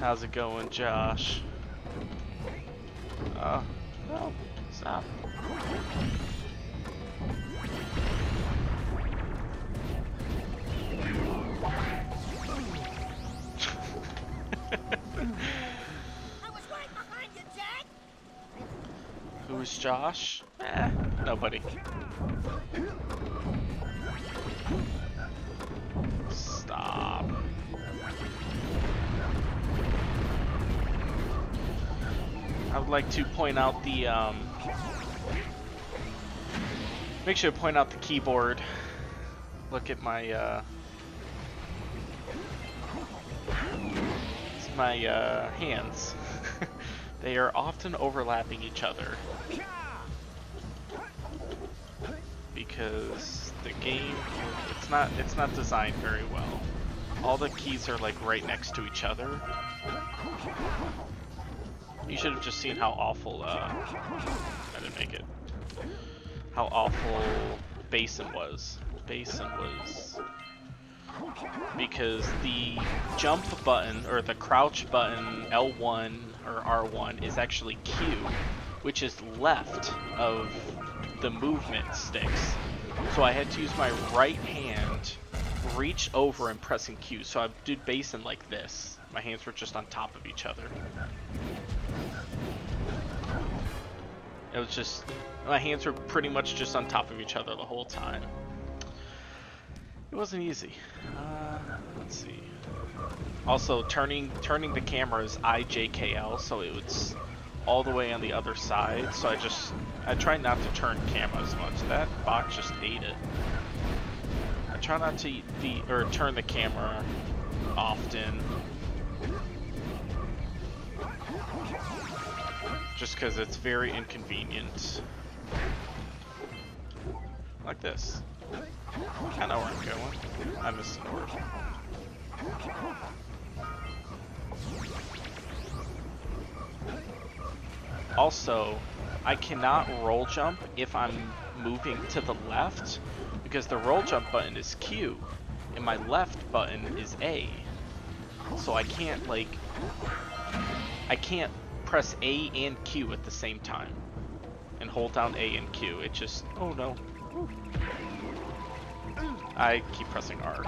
How's it going, Josh? Oh, no, stop. I was right behind you, Jak. Who's Josh? Eh, nobody. Would like to point out the, um... Make sure to point out the keyboard. Look at my, uh... My, uh, hands. they are often overlapping each other. Because the game, it's not, it's not designed very well. All the keys are like right next to each other. You should have just seen how awful, uh, I didn't make it. How awful Basin was. Basin was because the jump button or the crouch button L1 or R1 is actually Q, which is left of the movement sticks. So I had to use my right hand, reach over and pressing Q. So I did basin like this. My hands were just on top of each other. It was just, my hands were pretty much just on top of each other the whole time. It wasn't easy. Uh, let's see. Also, turning turning the camera is IJKL, so it was all the way on the other side. So I just I try not to turn camera as much. That bot just ate it. I try not to the or turn the camera often. Just because it's very inconvenient. Like this. I know where I'm going. I missed an orb. Also, I cannot roll jump if I'm moving to the left because the roll jump button is Q and my left button is A. So I can't like I can't press A and Q at the same time and hold down A and Q. It just oh no. I keep pressing R.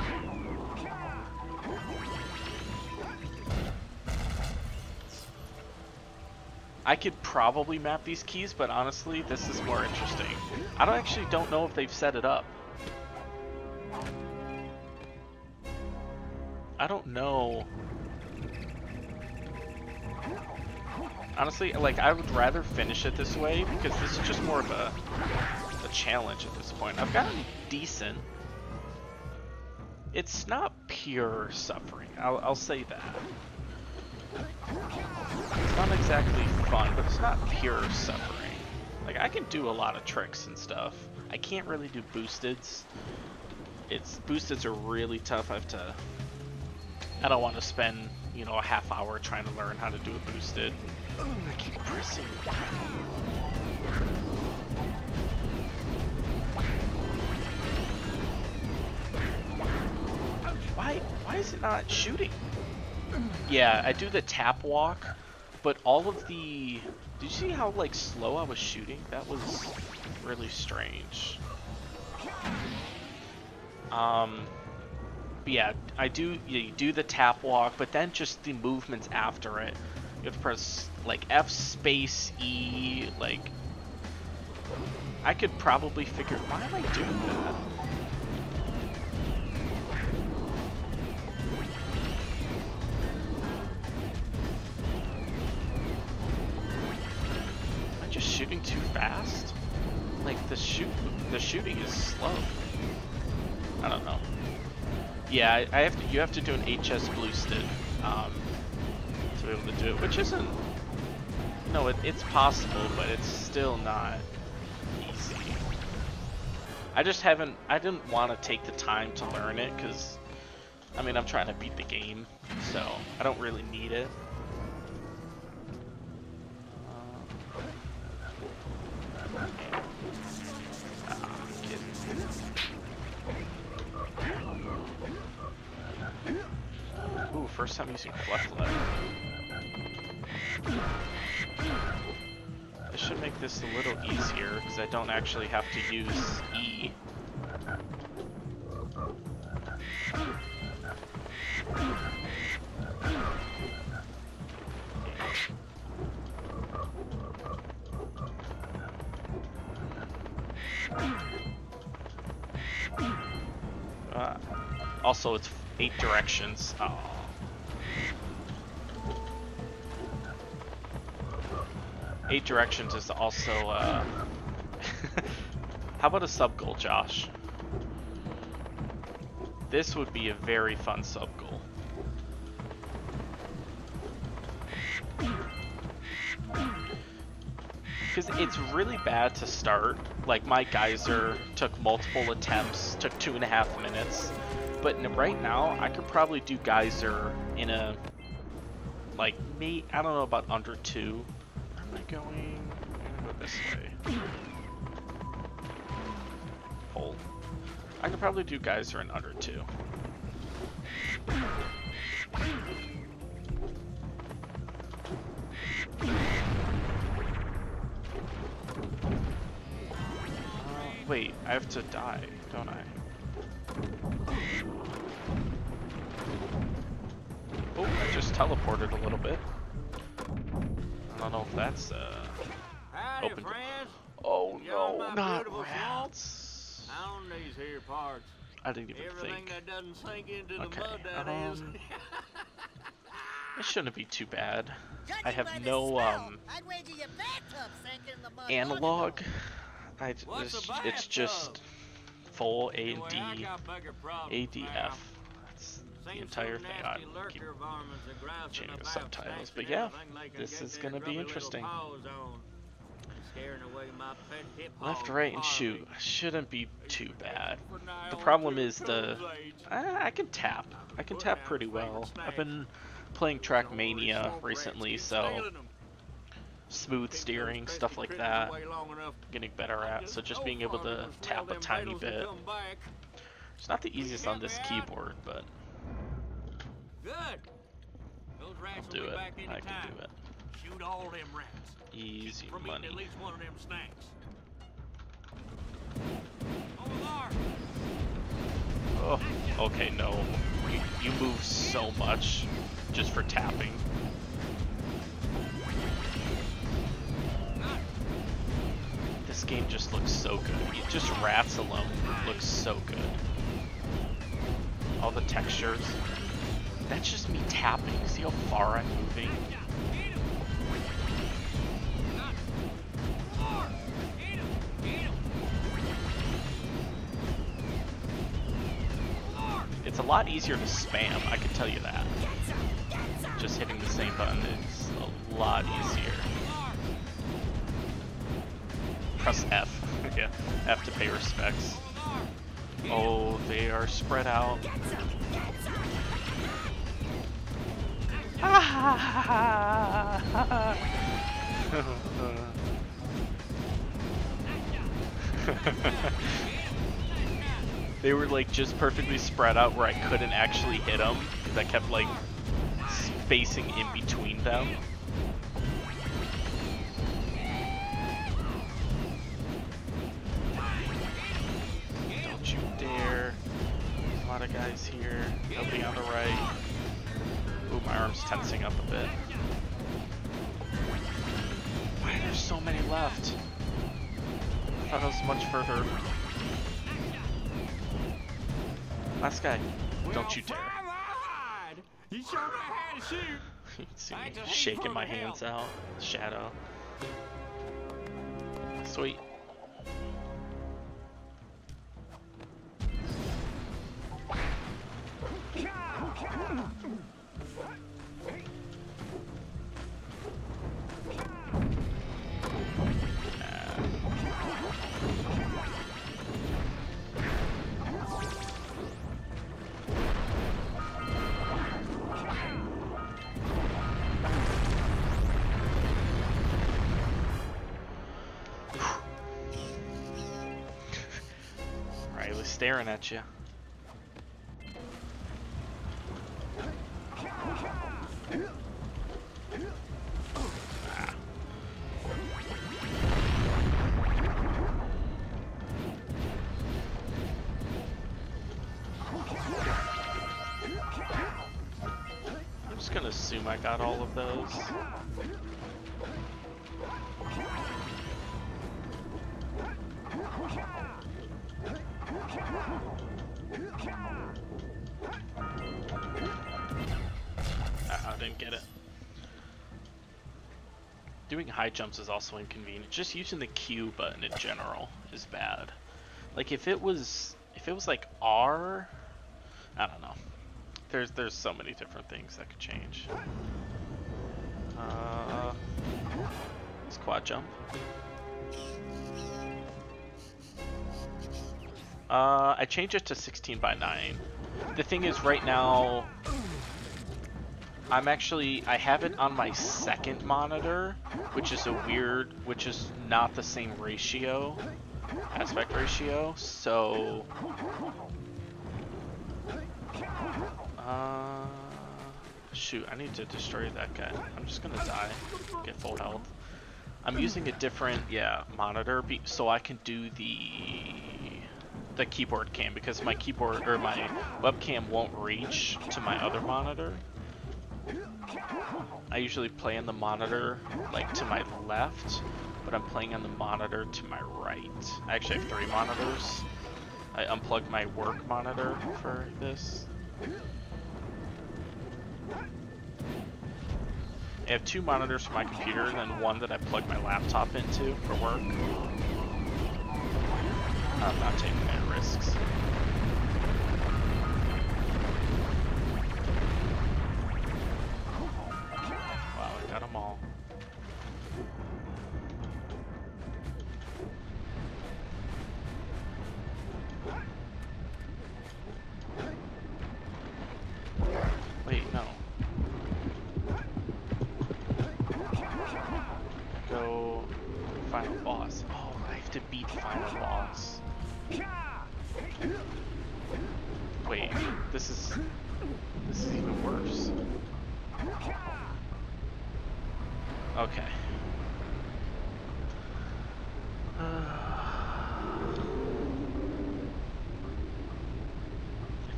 I could probably map these keys, but honestly, this is more interesting. I don't actually don't know if they've set it up. I don't know. Honestly, like, I would rather finish it this way, because this is just more of a, a challenge at this point. I've gotten decent. It's not pure suffering, I'll, I'll say that. It's not exactly fun, but it's not pure suffering. Like, I can do a lot of tricks and stuff. I can't really do boosteds. It's boosteds are really tough. I have to. I don't want to spend, you know, a half hour trying to learn how to do a boosted. Why? Why is it not shooting? Yeah, I do the tap walk, but all of the... Did you see how, like, slow I was shooting? That was really strange. Um, yeah, I do, you do the tap walk, but then just the movements after it. You have to press, like, F space E, like... I could probably figure... Why am I doing that? Am I just shooting too fast? Like the shoot, the shooting is slow. I don't know. Yeah, I, I have to. You have to do an HS boosted um, to be able to do it, which isn't. No, it, it's possible, but it's still not easy. I just haven't. I didn't want to take the time to learn it because, I mean, I'm trying to beat the game, so I don't really need it. Ooh, first time using flesh left. This should make this a little easier because I don't actually have to use E. Uh, also, it's eight directions. Oh. Eight directions is also, uh... How about a sub goal, Josh? This would be a very fun sub goal. Because it's really bad to start. Like, my geyser took multiple attempts, took two and a half minutes. But right now, I could probably do geyser in a, like, me. I don't know about under two. Am I going? I'm gonna go this way. Hold. I could probably do guys geyser in under two. Uh, wait, I have to die, don't I? Oh, I just teleported a little bit. I don't know if that's uh Howdy, open. friends. Oh You got no, my not beautiful rats. On these here parts. I didn't even Everything think. that doesn't sink into the Okay, mud, that is. um, It shouldn't be too bad. Judging I have no um I'd wager your bathtub sank in the mud. analog. I j- What's a it's, it's just full Anyway, I AD got bigger problems ADF. That's the entire thing. I keep lurker varmints a grousing changing the subtitles, but yeah, everything they can this is gonna be interesting. paws on. Scaring away my pet hip Left, right, and shoot shouldn't be too bad. The problem is the I, I can tap. I can tap pretty well. I've been playing Trackmania recently, so smooth steering, stuff like that, getting better at. So just being able to tap a tiny bit. It's not the easiest on this keyboard, but Good. Those rats do will be it. back any I can do it. Shoot all them rats. Easy From eating money. at least one of them snacks. Oh, okay, no. You, you move so much just for tapping. This game just looks so good. It- Just rats alone looks so good. All the textures. That's just me tapping. See how far I'm moving? It's a lot easier to spam, I can tell you that. Just hitting the same button is a lot easier. Press F. yeah, F to pay respects. Oh, they are spread out. they were like just perfectly spread out where I couldn't actually hit them because I kept like spacing in between them. Don't you dare. A lot of guys here. Nobody on the right. Ooh, my arm's tensing up a bit. Why are there so many left? I thought it was much further. Last guy. Don't you dare. You sure know how to shoot. See me shaking my hands out. Shadow. Sweet. Staring at you. I'm just gonna assume I got all of those. Doing high jumps is also inconvenient. Just using the Q button in general is bad. Like if it was if it was like R, I don't know. There's there's so many different things that could change. Uh, it's quad jump. Uh, I changed it to 16 by 9. The thing is, right now, I'm actually, I have it on my second monitor, which is a weird, which is not the same ratio, aspect ratio, so, uh, shoot, I need to destroy that guy. I'm just gonna die. Get full health. I'm using a different, yeah, monitor so I can do the the keyboard cam because my keyboard or my webcam won't reach to my other monitor. I usually play on the monitor like to my left, but I'm playing on the monitor to my right. I actually have three monitors. I unplugged my work monitor for this. I have two monitors for my computer and then one that I plug my laptop into for work. I'm not taking any risks.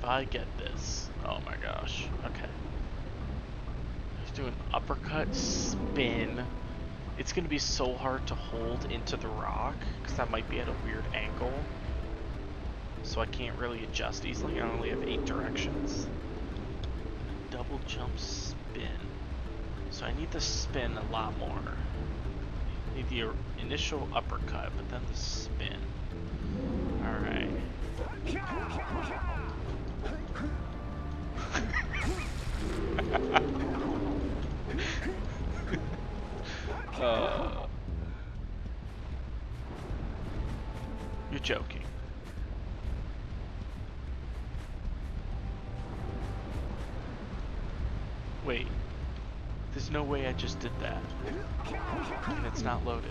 If I get this, oh my gosh. Okay. Let's do an uppercut spin. It's gonna be so hard to hold into the rock because that might be at a weird angle. So I can't really adjust easily. I only have eight directions. Double jump spin. So I need to spin a lot more. I need the initial uppercut, but then the spin. Alright. Uh, you're joking. Wait. There's no way I just did that. And it's not loaded.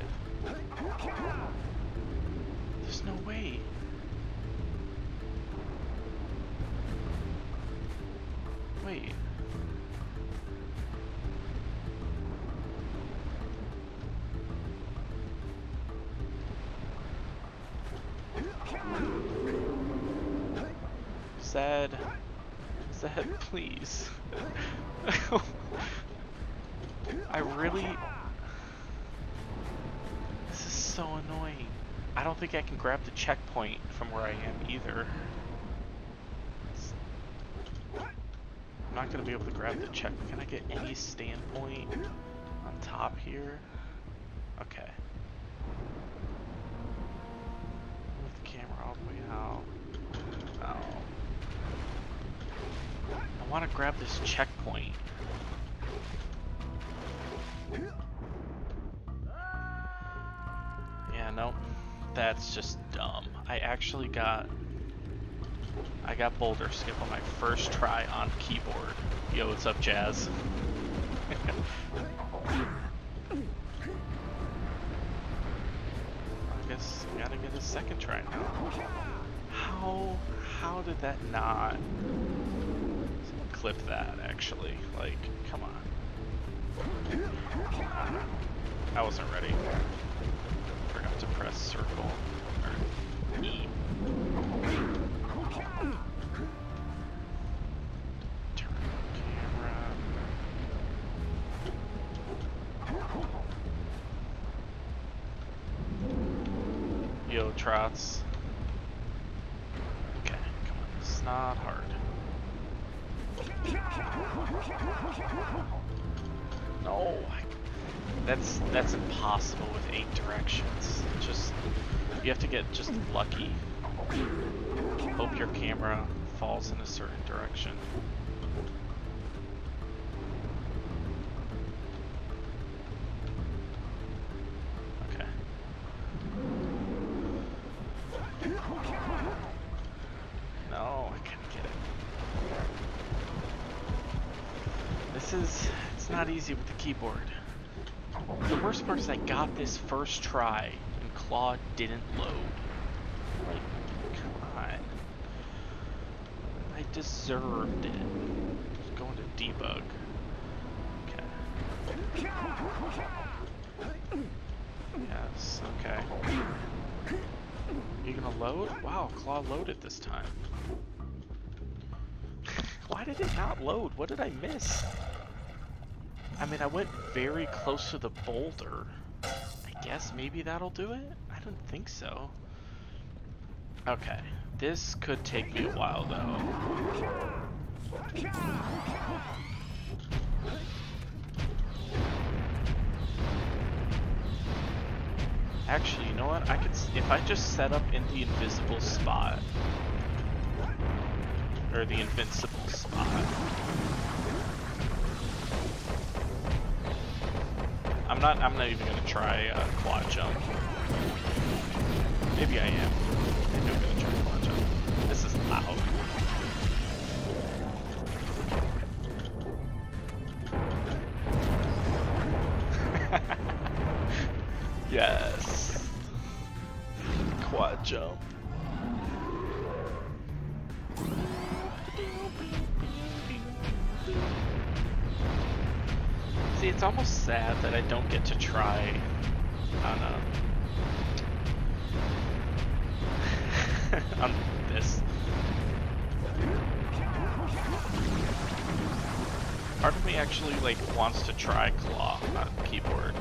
There's no way. Grab the checkpoint from where I am either. I'm not gonna be able to grab the check. Can I get any standpoint on top here? Okay. Move the camera all the way out. Oh. I want to grab this checkpoint. That's just dumb. I actually got, I got boulder skip on my first try on keyboard. Yo, what's up, Jazz? I guess I gotta get a second try now. How, how did that not? Clip that, actually. Like, come on. I wasn't ready. To press circle. Or E. Turn camera. Yo, trots. Okay, come on. This is not hard. No, I, that's that's impossible with eight directions. Just you have to get just lucky. Hope your camera in a certain direction. Okay. No, I can't get it. This is, it's not easy with the keyboard. The worst part is I got this first try and Klaww didn't load. Like, come on. I deserved it. Just going to debug. Yes, okay. You gonna load? Wow, Klaww loaded this time. Why did it not load? What did I miss? I mean, I went very close to the boulder. I guess maybe that'll do it? I don't think so. Okay, this could take me a while though. Actually, you know what? I could, if I just set up in the invisible spot, or the invincible spot. I'm not. I'm not even gonna try uh, quad jump. Maybe I am. This is loud. yes. Quad jump. See, it's almost sad that I don't get to try on um, a on this. Part of me actually like wants to try Klaww on keyboard.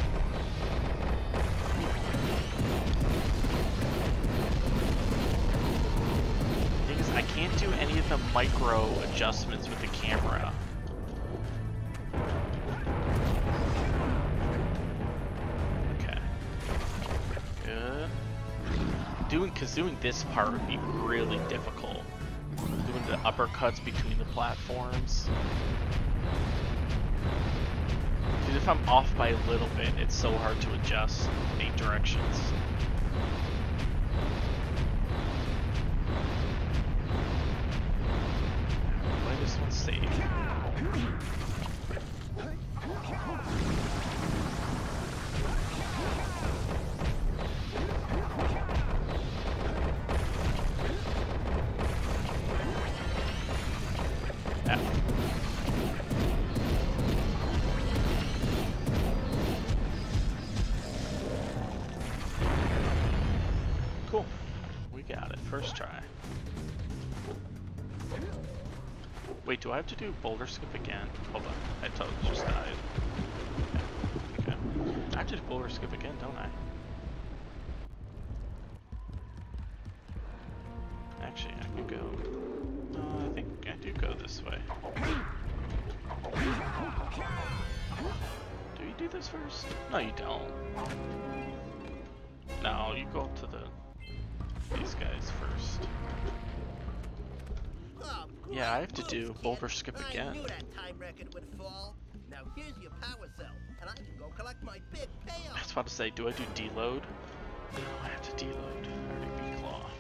Is, I can't do any of the micro adjustments with the camera. Doing, cause doing this part would be really difficult. Doing the uppercuts between the platforms. Because if I'm off by a little bit, it's so hard to adjust eight directions. First try. Wait, do I have to do boulder skip again? Hold on. I totally just died. Okay. I have to do boulder skip again, don't I? Actually, I can go. Uh, I think I do go this way. Do you do this first? No, you don't. No, you go up to the these guys first. Yeah, I have to do boulder skip again. I knew that time record would fall. Now here's your power cell, and I can go collect my big I was about to say, do I do deload? No, I have to deload. I already beat Klaww.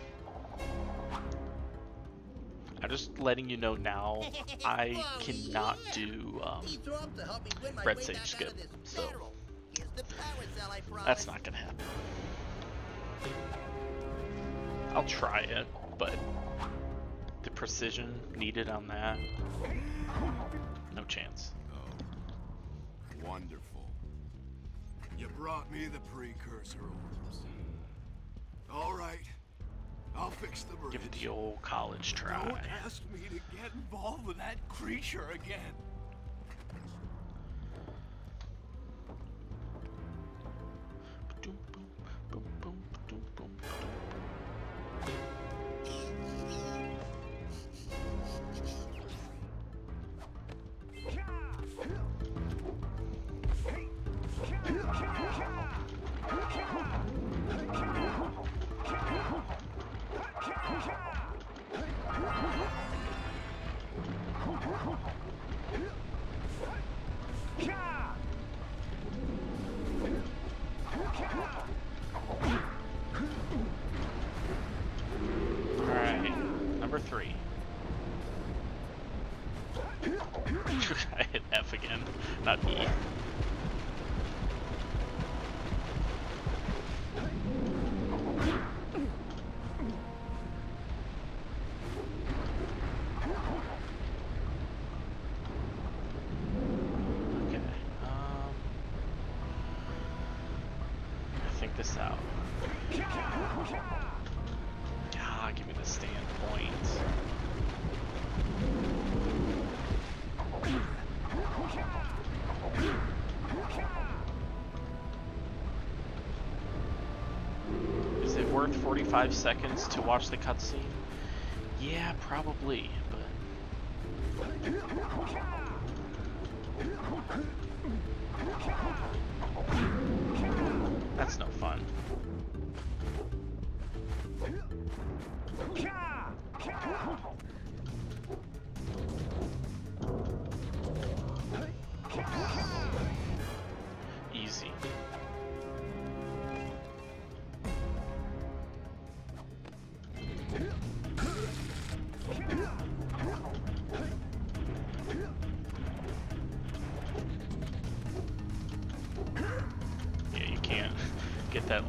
I'm just letting you know now, I cannot do um, These are up to help me win my red sage skip, out of this so the power cell I that's not gonna happen. I'll try it, but the precision needed on that, no chance. Oh, wonderful. You brought me the precursor orbs. All right. I'll fix the bridge. Give it the old college try. Don't ask me to get involved with that creature again. Alright, 45 seconds to watch the cutscene? Yeah, probably,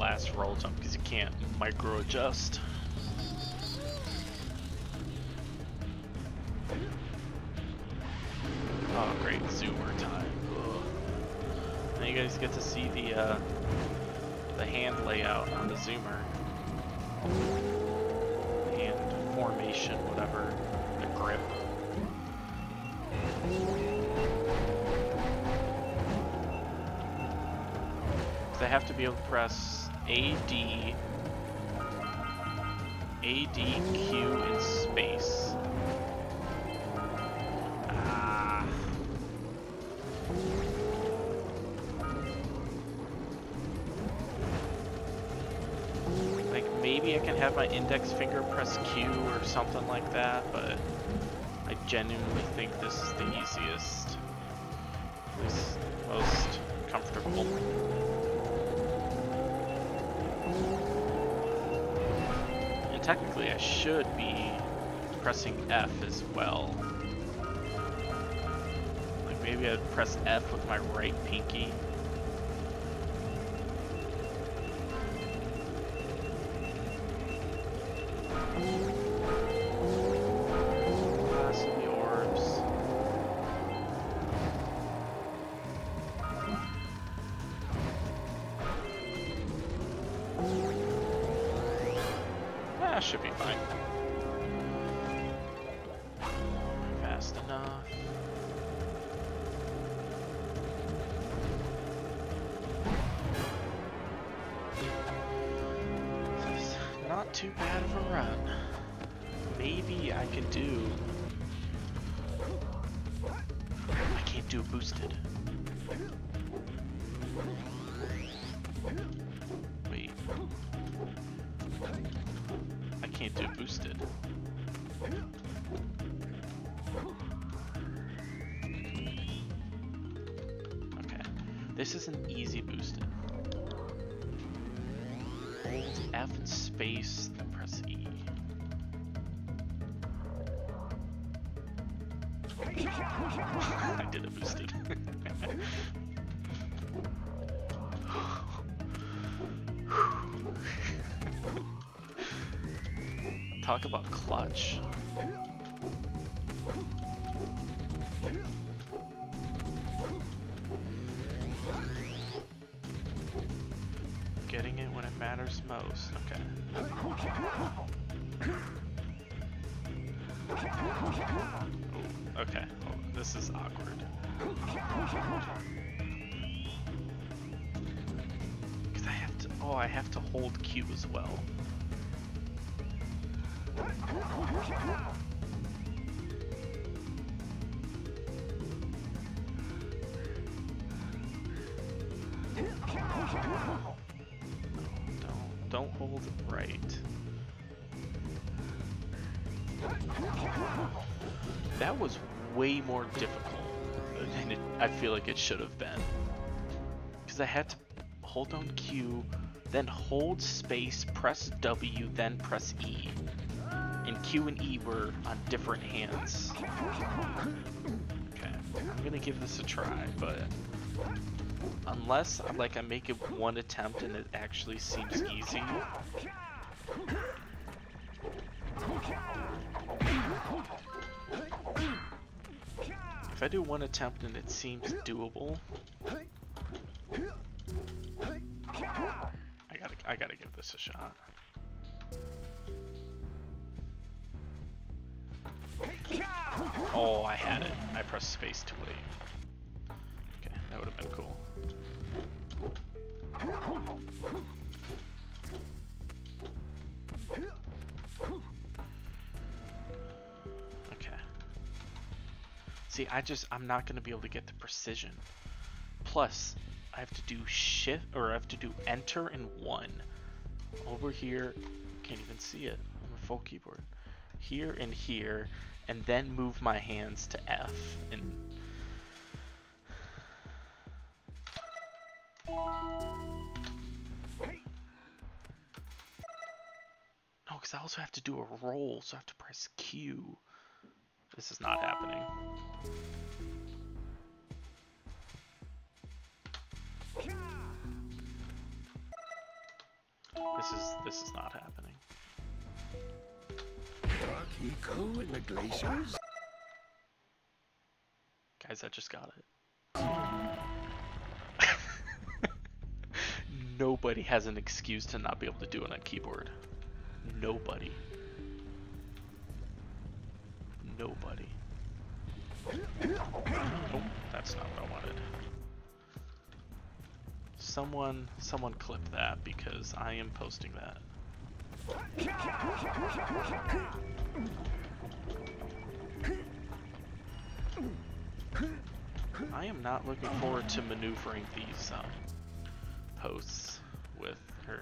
last roll jump because you can't micro adjust. Oh, great zoomer time. Ugh. Now you guys get to see the uh, the hand layout on the zoomer. Hand formation, whatever, the grip. They have to be able to press A, D, A, D, Q, and space. Ah. Like maybe I can have my index finger press Q or something like that, but I genuinely think this is the easiest, least most comfortable. Technically I should be pressing F as well. Like maybe I'd press F with my right pinky. Run. Maybe I can do. I can't do boosted. Wait. I can't do boosted. Okay. This is an easy boosted. Hold F space, I did a boosted. Talk about clutch. Hold Q as well. Don't don't hold right. That was way more difficult than it, I feel like it should have been. Because I had to hold down Q, then hold space, press W, then press E. And Q and E were on different hands. Okay, I'm gonna give this a try, but unless like I make it one attempt and it actually seems easy. If I do one attempt and it seems doable, I gotta give this a shot. Oh, I had it. I pressed space too late. Okay, that would have been cool. Okay. See, I just, I'm not going to be able to get the precision. Plus, I have to do shift, or I have to do enter and one. Over here, can't even see it on the full keyboard. Here and here, and then move my hands to F and No, because I also have to do a roll, so I have to press Q. This is not happening. This is this is not happening. In the glaciers? Guys, I just got it. Nobody has an excuse to not be able to do it on keyboard. Nobody. Nobody. Oh, that's not what I wanted. Someone, someone clip that because I am posting that. I am not looking forward to maneuvering these um, posts with her.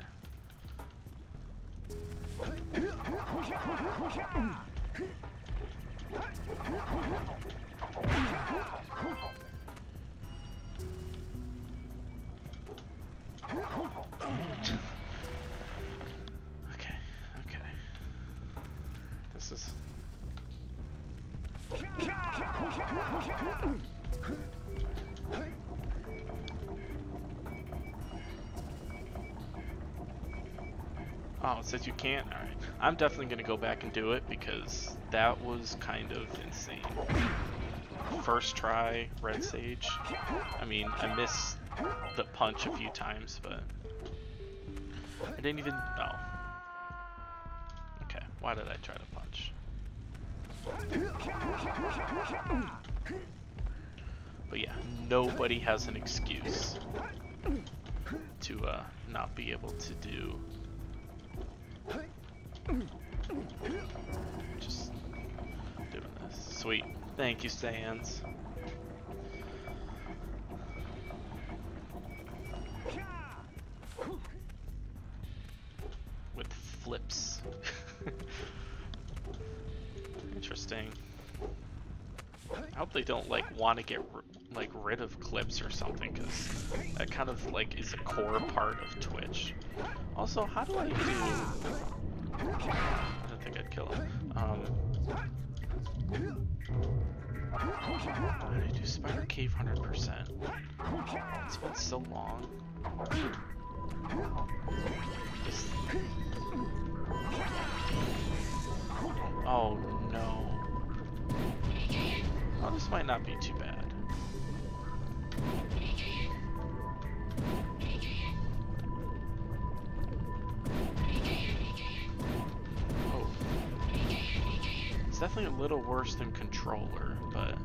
Okay, okay. This is. Oh, it says you can't? Alright. I'm definitely going to go back and do it because that was kind of insane. First try, Red Sage. I mean, I missed the punch a few times, but I didn't even... No. Okay, why did I try to punch? But yeah, nobody has an excuse to uh, not be able to do just doing this. Sweet. Thank you, Sans. With flips. Interesting. I hope they don't like want to get like rid of clips or something because that kind of like is a core part of Twitch. Also, how do I do I don't think I'd kill him. Um, how do I do Spider Cave 100%? It's been so long. Oh no. Oh, this might not be too bad. Oh. It's definitely a little worse than controller, but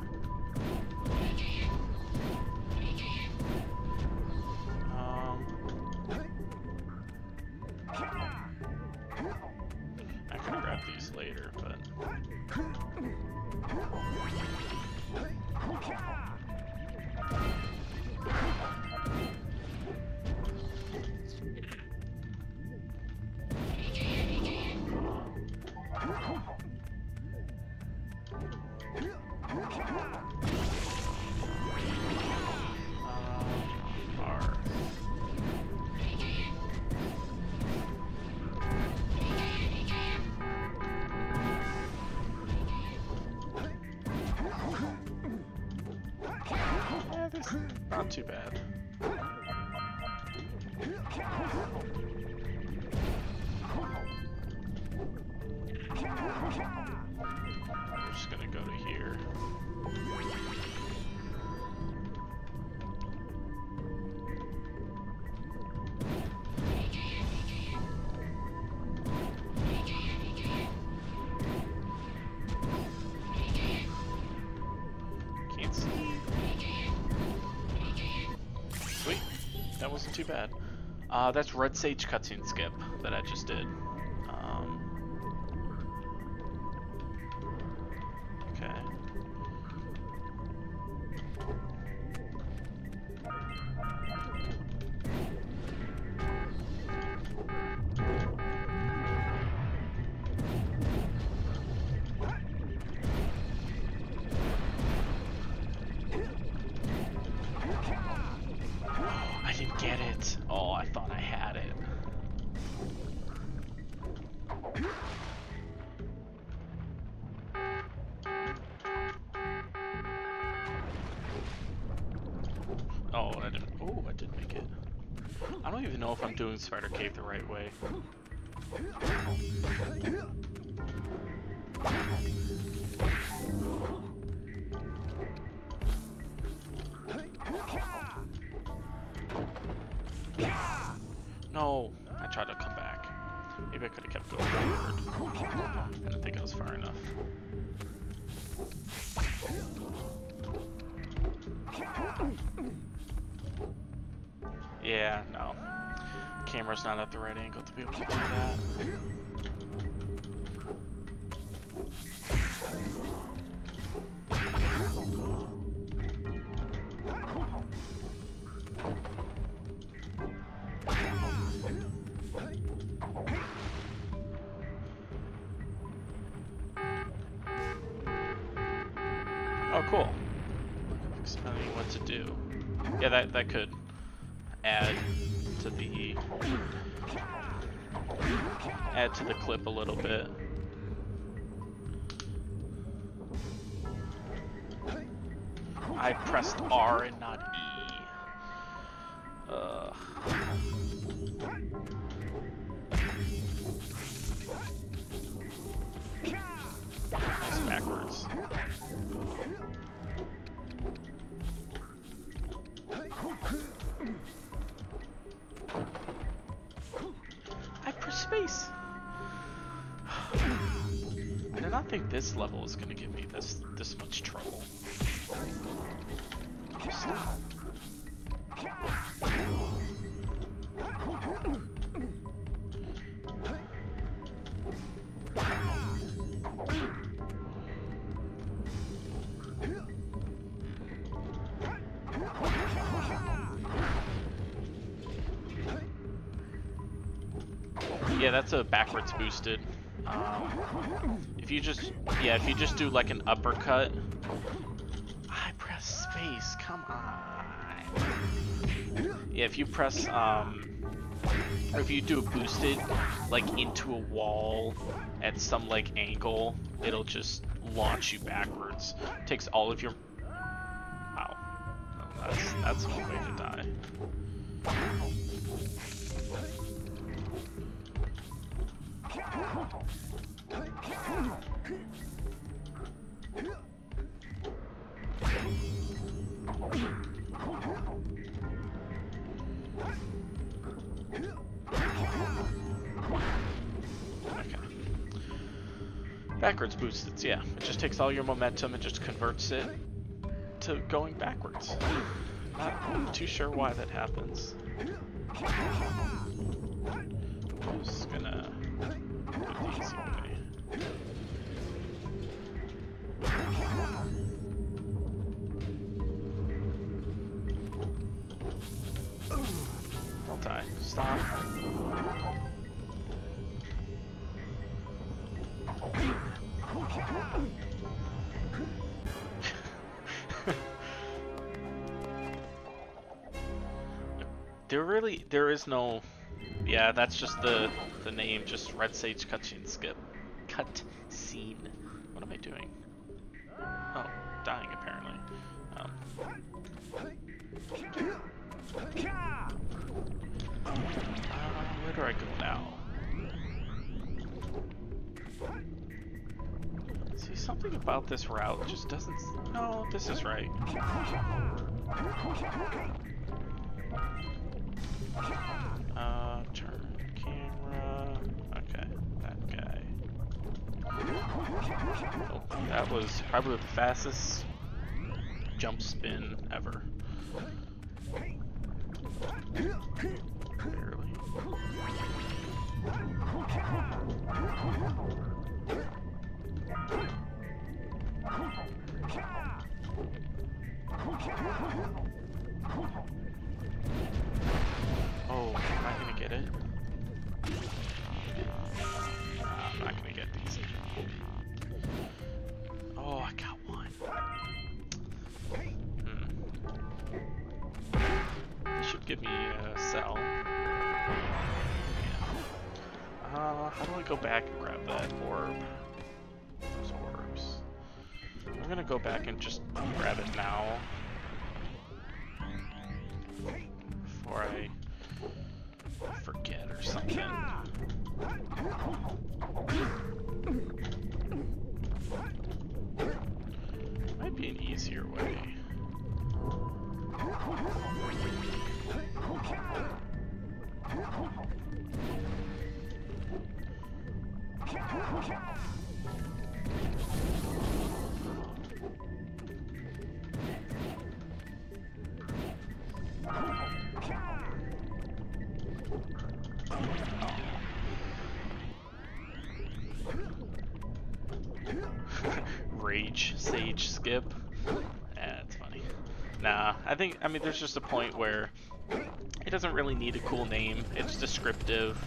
too bad. Uh, that's Red Sage cutscene skip that I just did. Spider Cave the right way. That that could add to the add to the clip a little bit. I pressed R and think this level is gonna give me this this much trouble. Yeah, that's a backwards boosted. Um, if you just, yeah, if you just do like an uppercut, I press space. Come on. Yeah, if you press, um, or if you do a boosted, like into a wall at some like angle, it'll just launch you backwards. Takes all of your. Wow, that's that's one way to die. Backwards boosted, yeah. It just takes all your momentum and just converts it to going backwards. Not too sure why that happens. Just gonna there really, there is no, yeah, that's just the the name, just Red Sage cutscene skip, cut scene. What am I doing? Oh, dying apparently. Um, uh, where do I go now? See, something about this route just doesn't. No, this is right. Uh, turn camera. Okay, that guy. Oh, that was probably the fastest jump spin ever. I think, I mean, there's just a point where it doesn't really need a cool name. It's descriptive.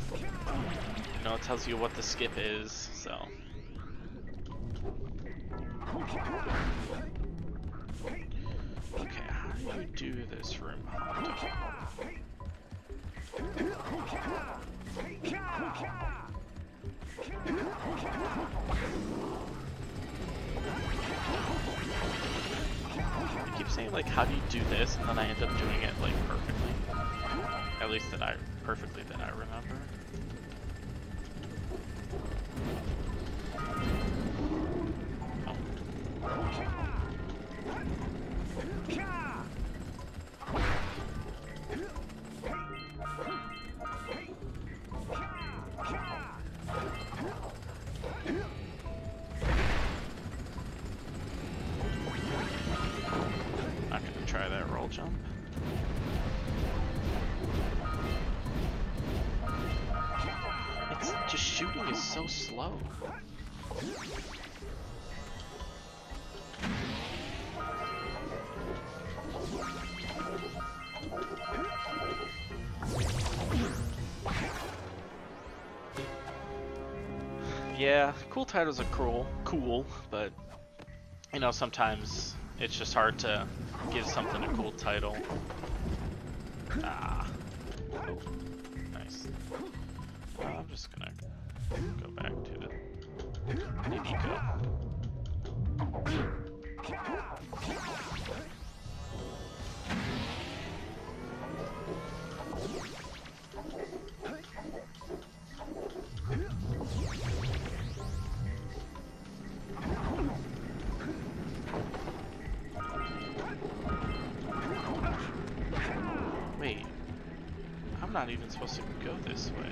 You know, it tells you what the skip is, so. Okay, how do you do this room? Saying like, how do you do this, and then I end up doing it like perfectly. At least that I perfectly that I remember. Cool titles are cool, cool, but you know sometimes it's just hard to give something a cool title. Ah. Oh, nice. I'm just gonna go back to the. Not even supposed to go this way.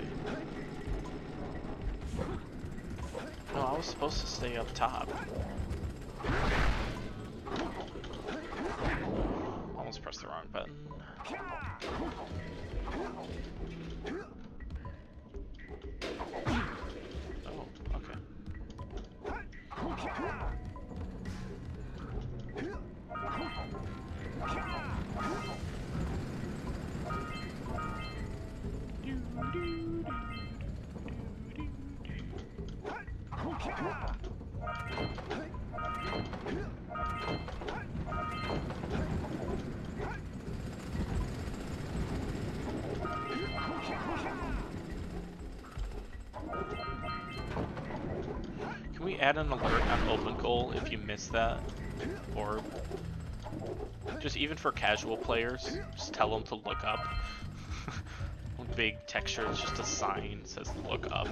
No, I was supposed to stay up top. Almost pressed the wrong button. Add an alert on OpenGOAL if you miss that? Or just even for casual players, just tell them to look up. Big texture is just a sign says look up.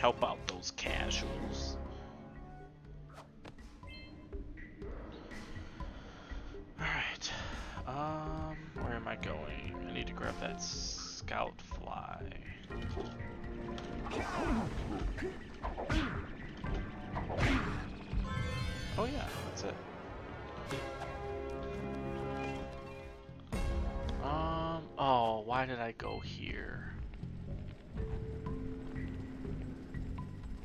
Help out those casuals. Alright. Um, where am I going? I need to grab that scout fly. Oh yeah, that's it. Um, oh, why did I go here?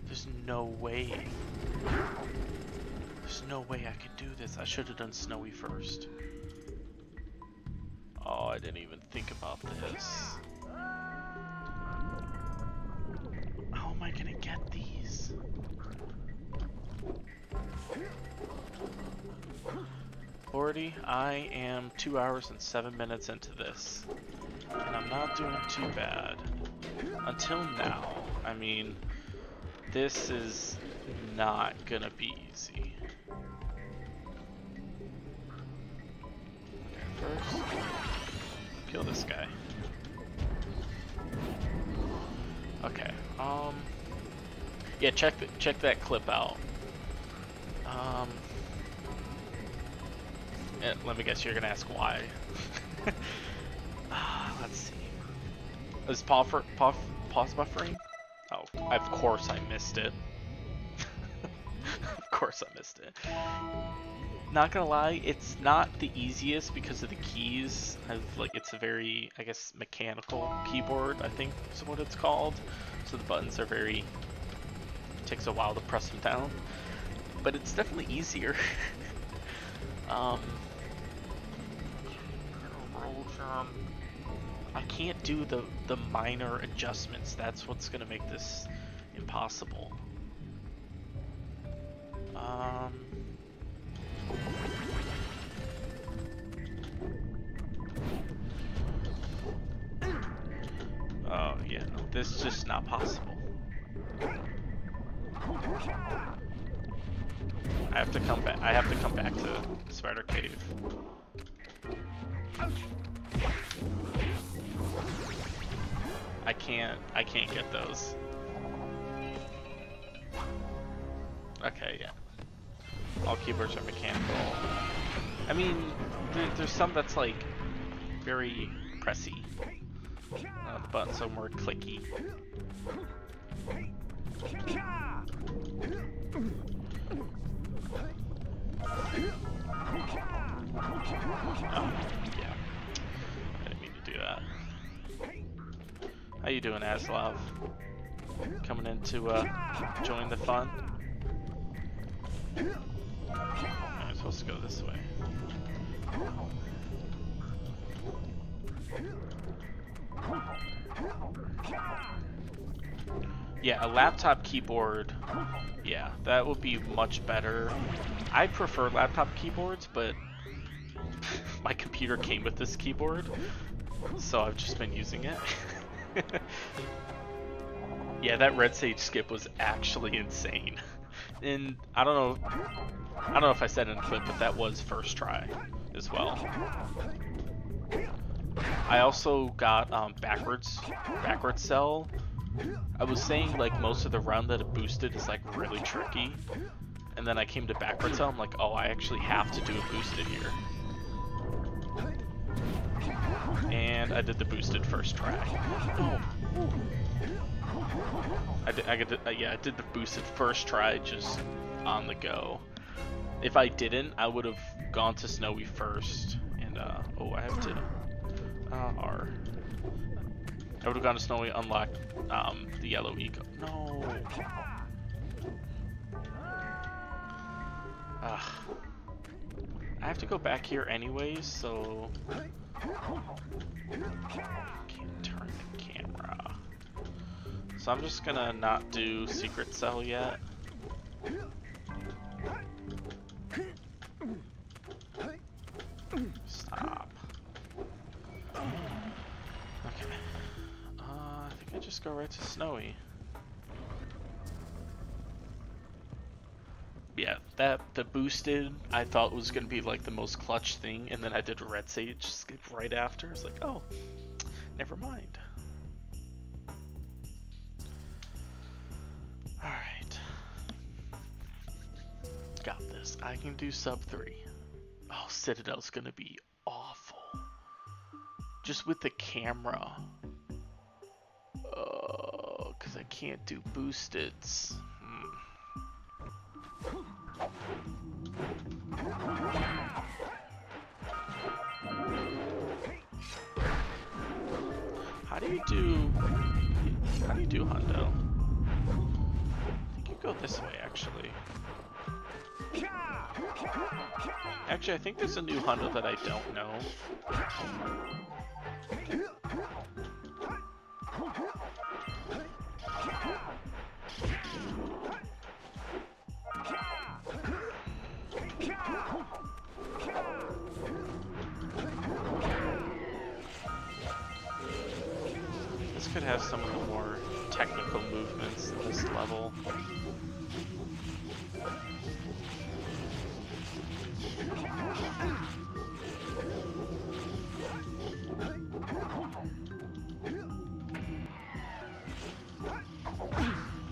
There's no way. There's no way I could do this. I should have done Snowy first. Oh, I didn't even think about this. 30. I am 2 hours and 7 minutes into this. And I'm not doing too bad. Until now. I mean, this is not gonna be easy. Okay, first, kill this guy. Okay, um... Yeah, check, the, check that clip out. Um let me guess, you're gonna ask why. Ah, let's see. Is pause, pause, pause buffering? Oh, of course I missed it. of course I missed it. Not gonna lie, it's not the easiest because of the keys. I've, like it's a very, I guess, mechanical keyboard. I think is what it's called. So the buttons are very. Takes a while to press them down, but it's definitely easier. um. I can't do the, the minor adjustments. That's what's going to make this impossible. Um... Oh, yeah, no, this is just not possible. I have to come back. I have to come back to Spider Cave. I can't, I can't get those. Okay, yeah. All keyboards are mechanical. I mean, there, there's some that's like very pressy. Uh, buttons are more clicky. Oh, to do that. How you doing, Aslav? Coming in to uh, join the fun? I'm supposed to go this way. Yeah, a laptop keyboard, yeah, that would be much better. I prefer laptop keyboards, but my computer came with this keyboard, so I've just been using it. yeah, that red sage skip was actually insane. And I don't know, I don't know if I said in the clip, but that was first try as well. I also got um, backwards, backwards cell. I was saying like most of the round that it boosted is like really tricky. And then I came to backwards cell, I'm like, oh, I actually have to do a boosted here. And I did the boosted first try. I did, I uh, yeah, I did the boosted first try just on the go. If I didn't, I would have gone to Snowy first. And, uh, oh, I have to, uh, R. I would have gone to Snowy, unlocked, um, the yellow eco. No. Ugh. I have to go back here anyways, so... Can't turn the camera. So I'm just gonna not do Secret Cell yet. Stop. Okay. Uh, I think I just go right to Snowy. Yeah, that the boosted I thought was gonna be like the most clutch thing, and then I did red sage skip right after. It's like, oh, never mind. All right, got this. I can do sub three. Oh, Citadel's gonna be awful. Just with the camera. Oh, cause I can't do boosteds. Hmm. Do you do? How do you do Hundo? I think you go this way, actually. Actually, I think there's a new Hundo that I don't know. Could have some of the more technical movements in this level.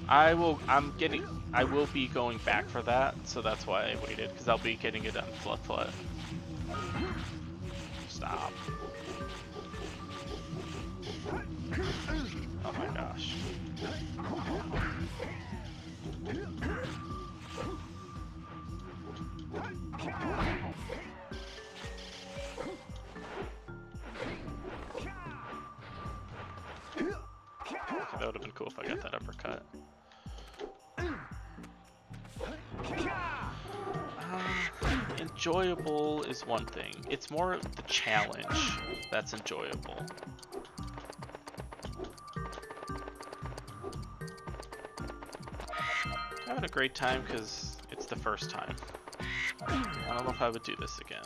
I will, I'm getting, I will be going back for that, so that's why I waited, because I'll be getting it on Flut Flut. Stop. Oh my gosh. that would have been cool if I got that uppercut. Uh, enjoyable is one thing. It's more the challenge that's enjoyable. Great time because it's the first time. I don't know if I would do this again.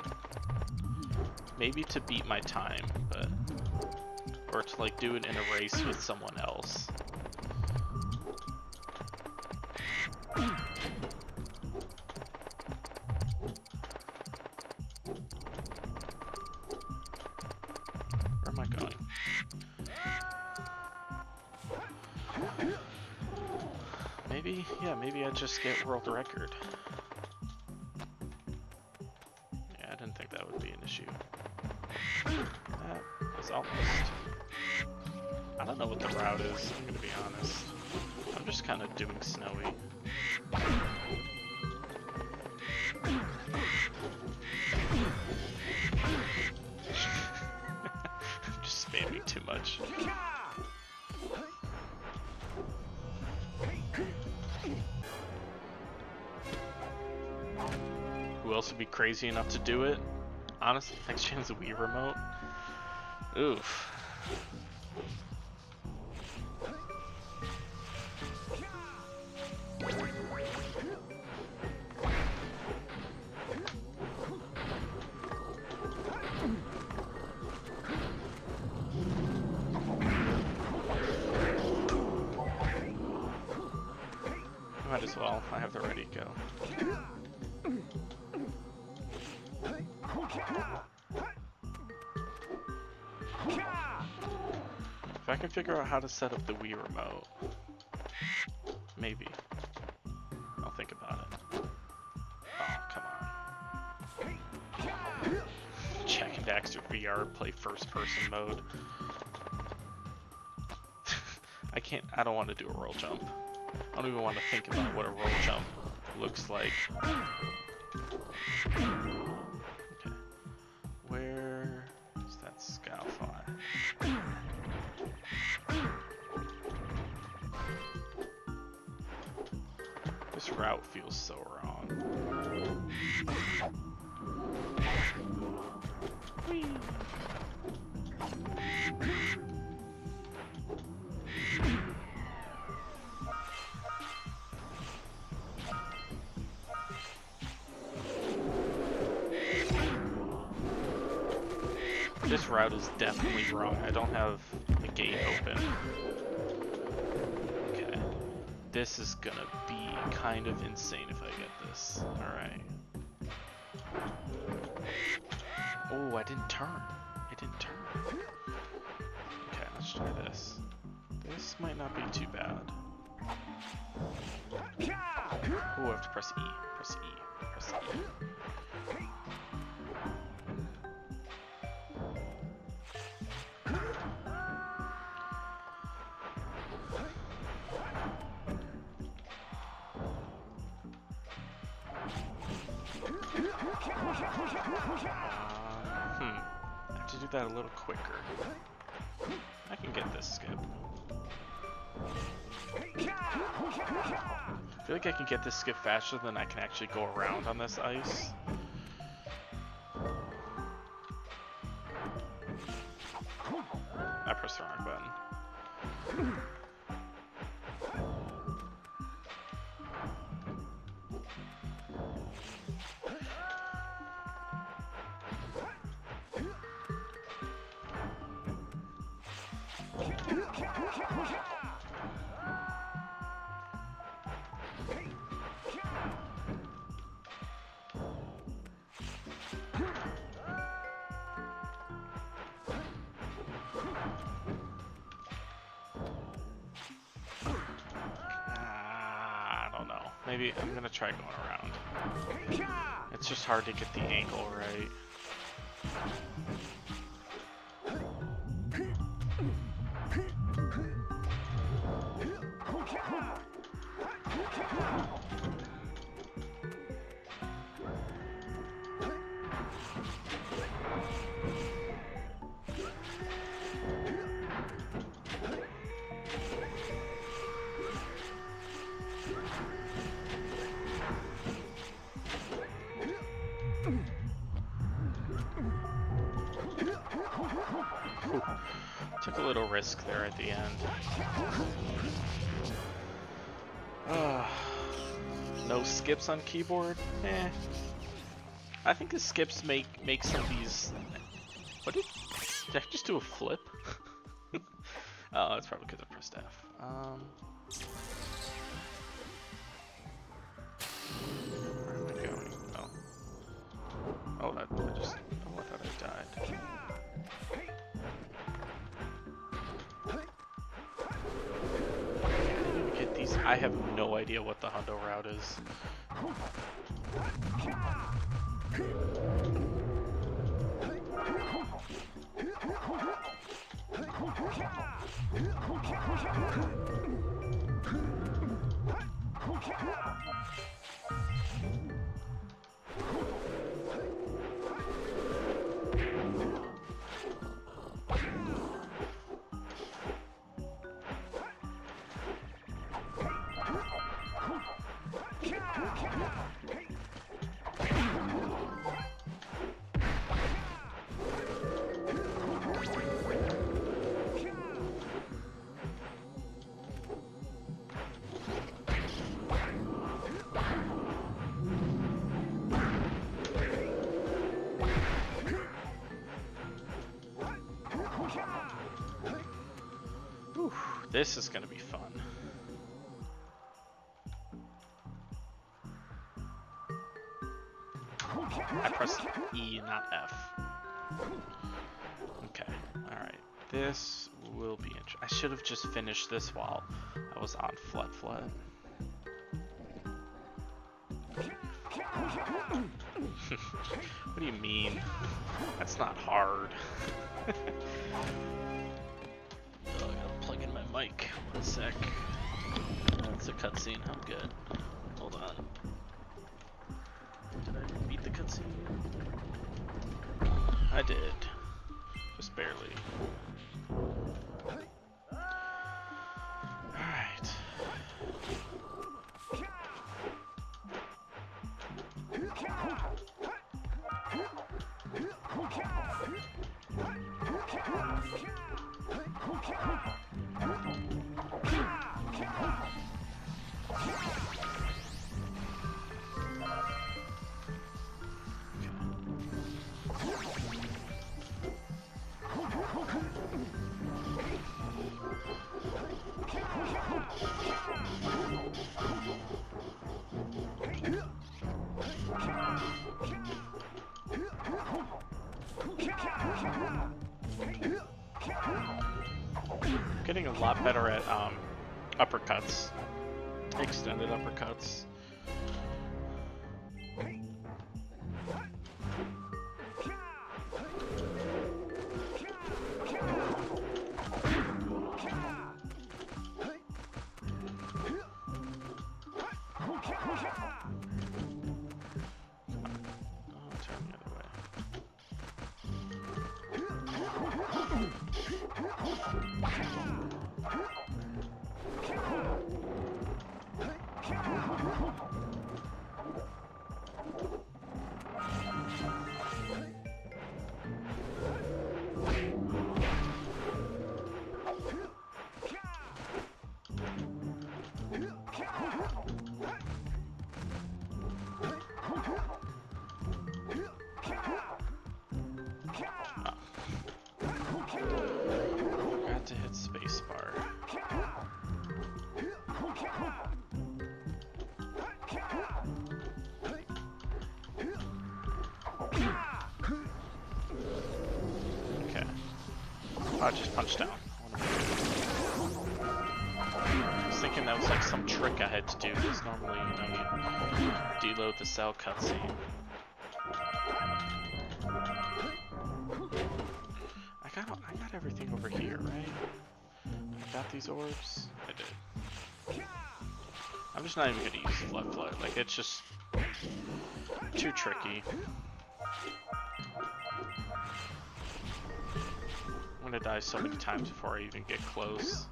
Maybe to beat my time, but... Or to like do it in a race with someone else. Crazy enough to do it? Honestly, next gen's a Wii remote. Oof. Figure out how to set up the Wii remote, maybe. I'll think about it. Oh, come on. Jak and Daxter VR play first person mode. I can't, I don't want to do a roll jump. I don't even want to think about what a roll jump looks like. Definitely wrong. I don't have the gate open. Okay. This is gonna be kind of insane if I get this. Alright. Oh, I didn't turn. I didn't turn. Okay, let's try this. This might not be too bad. That a little quicker. I can get this skip. I feel like I can get this skip faster than I can actually go around on this ice. Hard to get the angle right. Little risk there at the end. Ah, no skips on keyboard? Eh. I think the skips make make some of these. What did? Did I just do a flip? oh, that's probably because I pressed F. Um. Have no idea what the Hundo route is. This is gonna be fun. I pressed E, not F. Okay, alright. This will be interesting. I should have just finished this while I was on Flut Flut. what do you mean? That's not hard. mic. One sec. That's a cutscene. I'm good. Hold on. Did I beat the cutscene? I did. Just barely. Oh, just punched down. I was thinking that was like some trick I had to do, because normally, you know, you deload the cell cutscene. I got I got everything over here, right? I got these orbs? I did. I'm just not even gonna use Flut Flut. Like, it's just too tricky. I'm gonna die so many times before I even get close.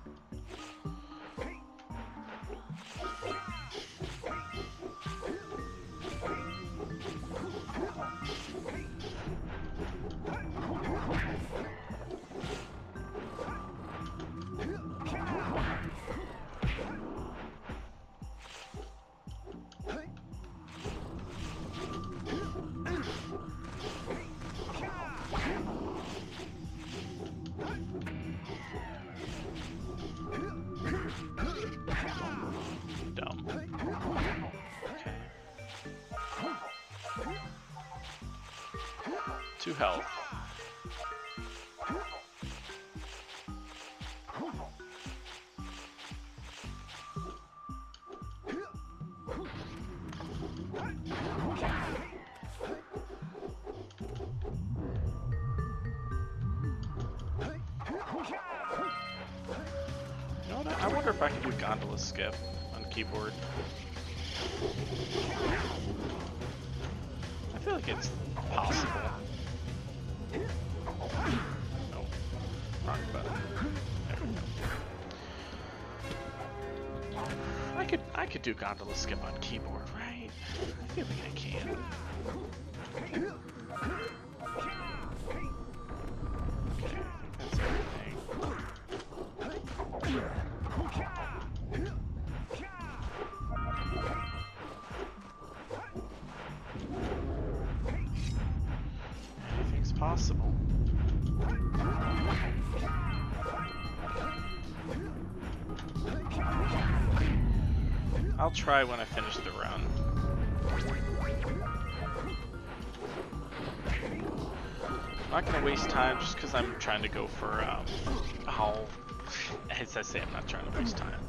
Can do gondola skip on keyboard. I feel like it's possible. No, wrong button. I could I could do gondola skip on keyboard, right? I feel like I can. Try when I finish the run. I'm not gonna waste time just because I'm trying to go for, um, oh, as I say, I'm not trying to waste time.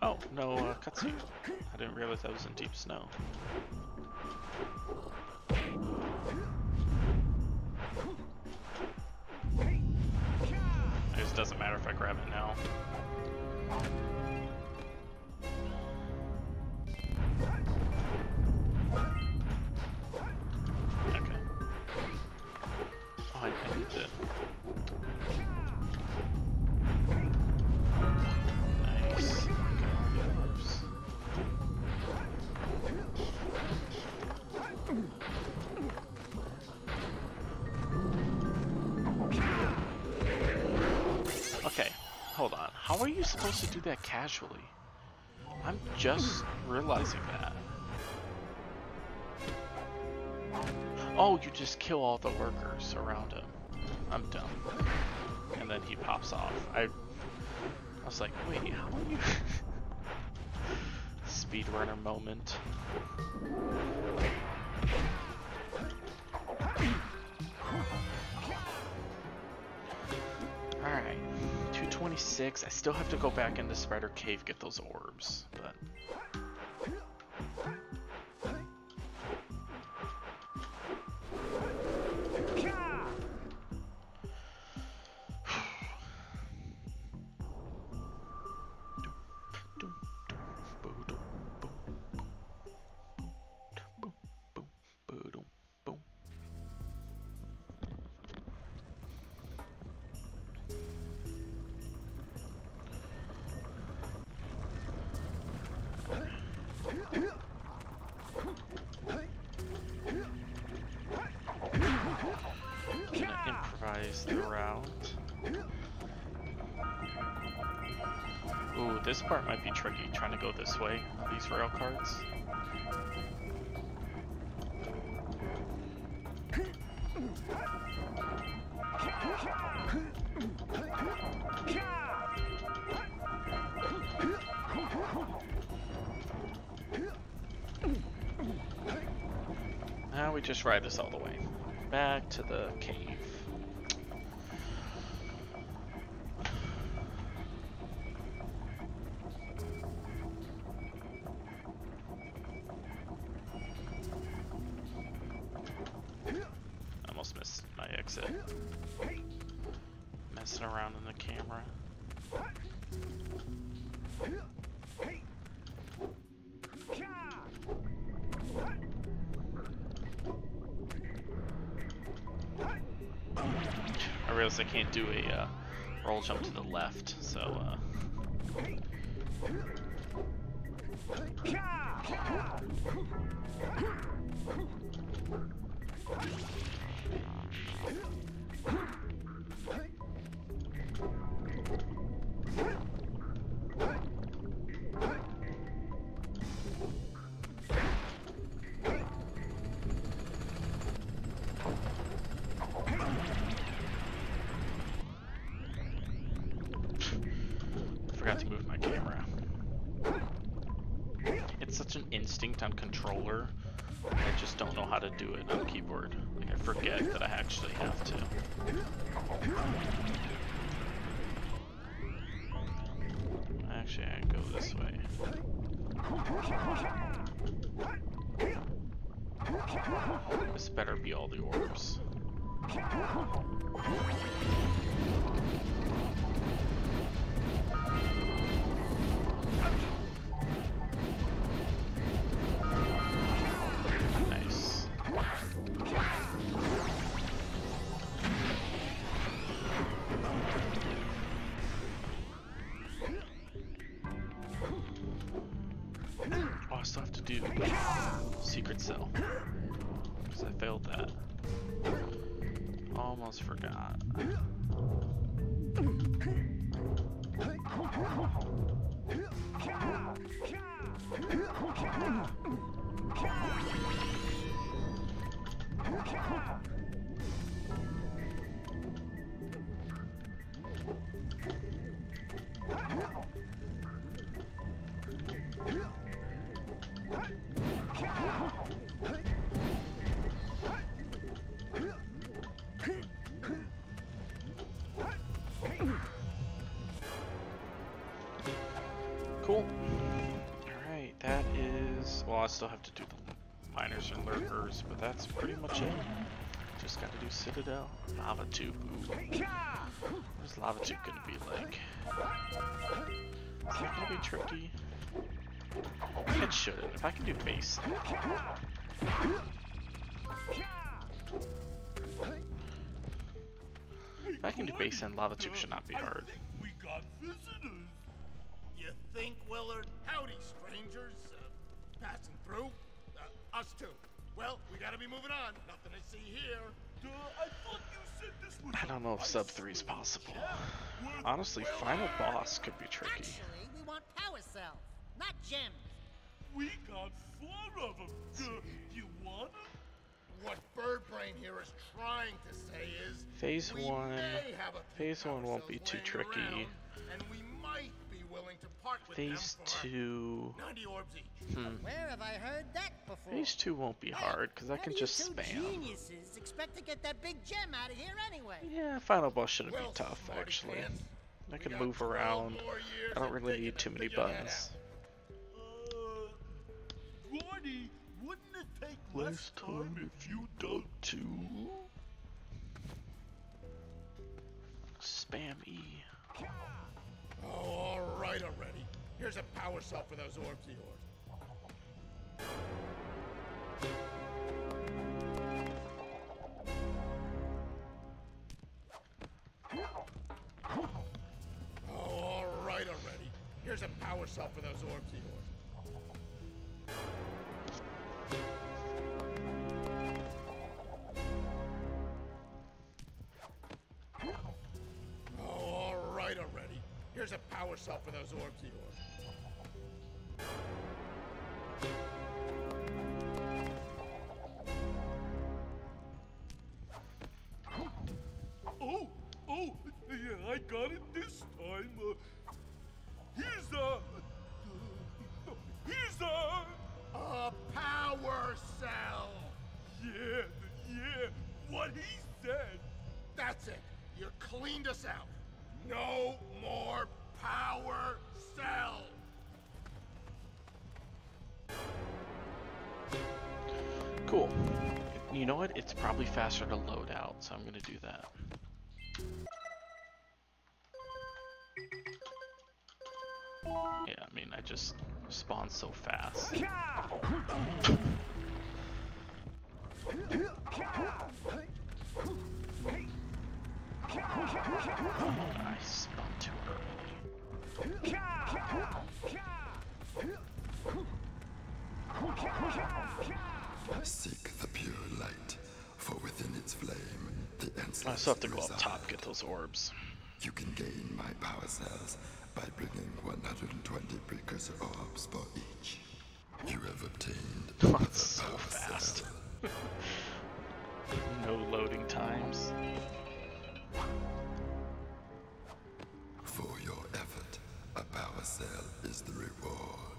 Oh, no uh, cutscene. I didn't realize I was in deep snow. That casually? I'm just realizing that. Oh, you just kill all the workers around him. I'm dumb. And then he pops off. I, I was like, wait, how are you? Speedrunner moment. 226. I still have to go back into Spider Cave, get those orbs, but... just ride this all the way. Back to the cave. Forgot Almost forgot. miners and lurkers, but that's pretty much it. Just gotta do Citadel. Lava Tube. Ooh. What is Lava Tube gonna be like? Is that gonna be tricky? It shouldn't. If I can do base. If I can do base and Lava Tube should not be hard. You think, Willard? Howdy, us too. Well, we gotta be moving on. Nothing to see here. Duh, I thought you said this was I don't know if sub 3 is possible. Honestly, final boss could be tricky. Actually, we want power cells, not gems. We got four of them. Duh, you want 'em? What Birdbrain here is trying to say is Phase we 1. may have a Phase 1 won't be too tricky. around, Phase for 2. 90 orbs each. Hmm. Where have I heard that before? Phase 2 won't be hard, because I can just two spam. geniuses expect to get that big gem out of here anyway? Yeah, final boss shouldn't Well, be tough, actually. pants, I can move around. I don't really need too many figure buttons. Uh, Gordy, wouldn't it take Less less time time if you dug two. Spam E. Oh, all right already. Here's a power cell for those orbs of yours. Oh, all right already. Here's a power cell for those orbs of yours. Already. Here's a power cell for those orbs of yours. Oh, oh, yeah, I got it this time. Uh, here's a, here's a, a power cell. Yeah, yeah, what he said. That's it. You cleaned us out. No more Power cell! Cool. You know what? It's probably faster to load out, so I'm going to do that. Yeah, I mean, I just spawn so fast. I spawned too early. Seek the pure light, for within its flame, the endless I still have to go up top get those orbs. You can gain my power cells by bringing 120 precursor orbs for each. You have obtained another so fast. No loading times. For your a power cell is the reward.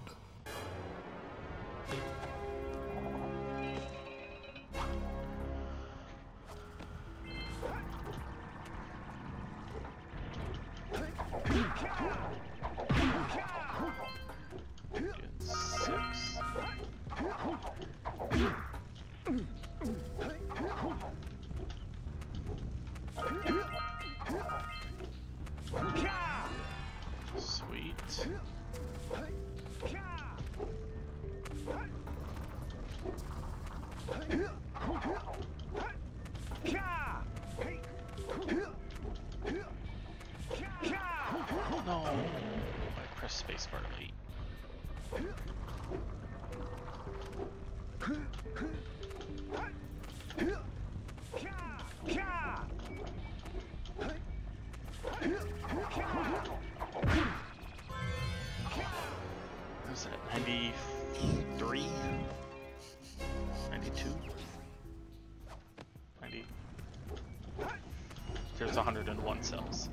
101 cells.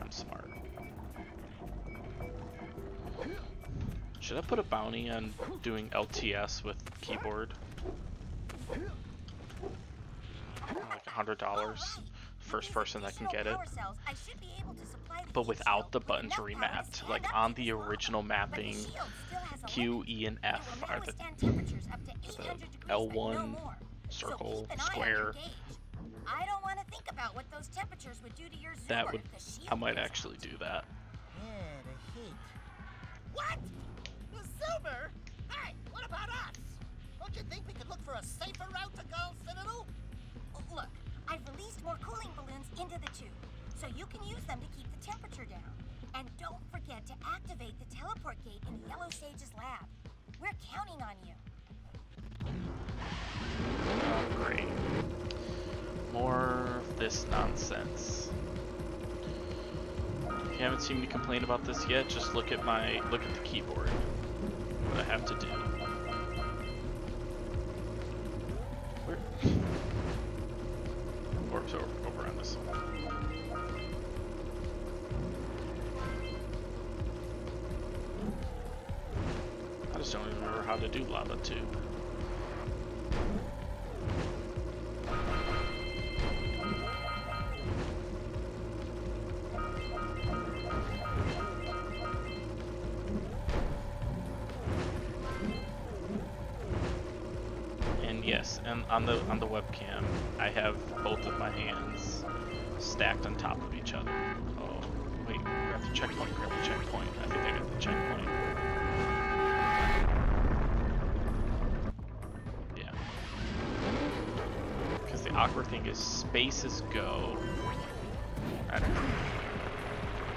I'm smart. Should I put a bounty on doing LTS with keyboard? Like a hundred dollars. First person that can get it. Power cells, I should be able to supply the But without the buttons enough power to remapped. Like on the original mapping, shield still has a Q. E, and F are the withstand temperatures up to 800 degrees, but L1, no more. So circle, keep an eye on square. About what those temperatures would do to your That would. if the shield I might actually do that. Yeah, the heat. What? The silver? Hey, what about us? Don't you think we could look for a safer route to Gull Citadel? Oh, look, I've released more cooling balloons into the tube, so you can use them to keep the temperature down. And don't forget to activate the teleport gate in Yellow Sage's lab. We're counting on you. Oh, great. More of this nonsense. If you haven't seen me complain about this yet, just look at my look at the keyboard. What I have to do. Where? Orbs over, over on this one. I just don't even remember how to do lava tube. The awkward thing is space is go.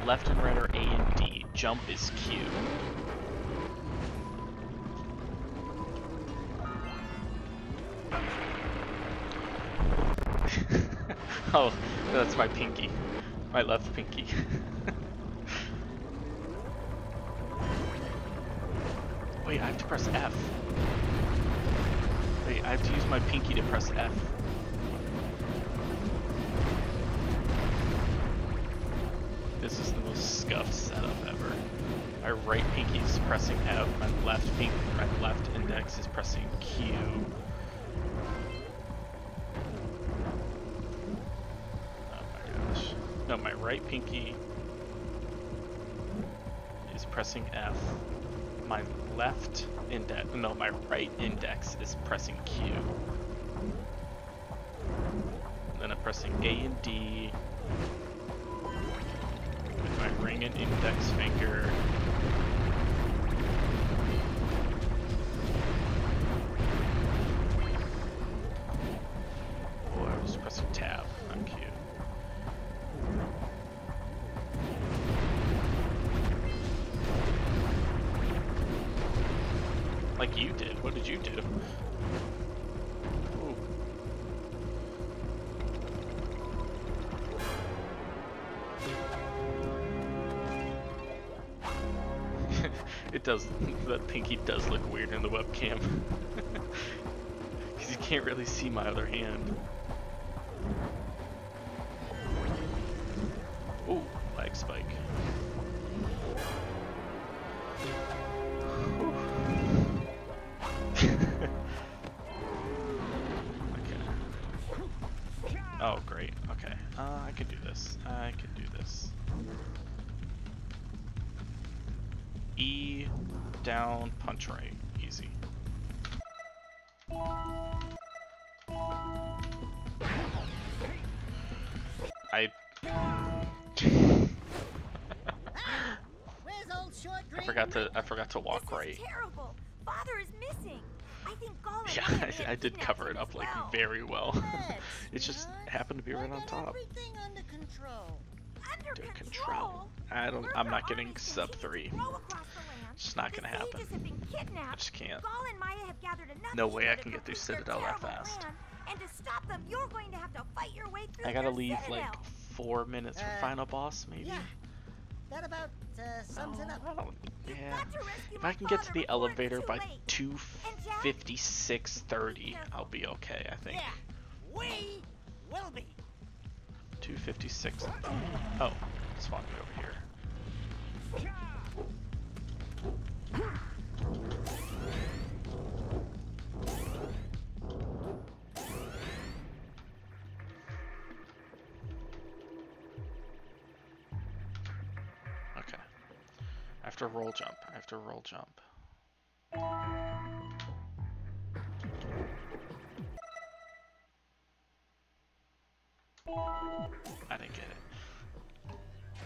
Left and right are A and D. Jump is Q. oh, that's my pinky. My left pinky. Wait, I have to press F. Wait, I have to use my pinky to press F. pressing F, my left pink, my left index is pressing Q. Oh my gosh. No, my right pinky is pressing F. My left index, no, my right index is pressing Q. Then I'm pressing A and D with my ring and index finger. Because you can't really see my other hand. Forgot to I forgot to walk right. Terrible. Father is missing. I think Gollum Yeah, I, I did cover it up like very well. it just happened to be right on top. Under control. Under Under control. I don't. I'm not getting sub three. Row across the land. It's not gonna happen. Sages have been I just can't. Gol and Maia have gathered enough No way I can get through Citadel that fast. And to stop them, you're going to have to fight your way through I gotta leave citadel. like four minutes for Uh, final boss, maybe. Yeah. That about uh, sums it up. I don't. Yeah. got to rescue If I can get to the elevator by late. two And Jak? fifty six thirty, I'll be okay. I think. Yeah. We will be. Two fifty six. Oh, spawn me over here. To roll jump. I have to roll jump. I didn't get it.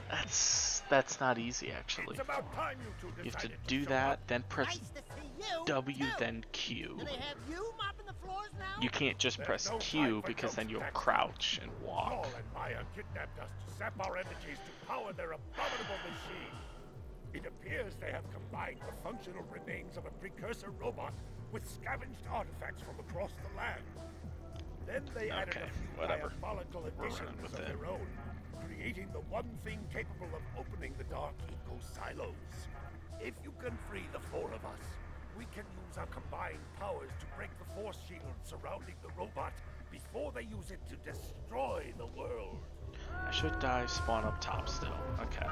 That's that's not easy actually. It's about time you two You have to do show that, up. then press Nice to see you. W, too. then Q. Do they have you the floors now? You can't just There's press no Q because then you'll Jak. crouch and Gol walk. and Maia kidnapped us to sap our energies to power their abominable machine. It appears they have combined the functional remains of a precursor robot with scavenged artifacts from across the land. Then they added Okay, a few whatever. diabolical additions of their own, creating the one thing capable of opening the Dark Eco silos. If you can free the four of us, we can use our combined powers to break the force shield surrounding the robot before they use it to destroy the world. I should dive spawn up top still. Okay.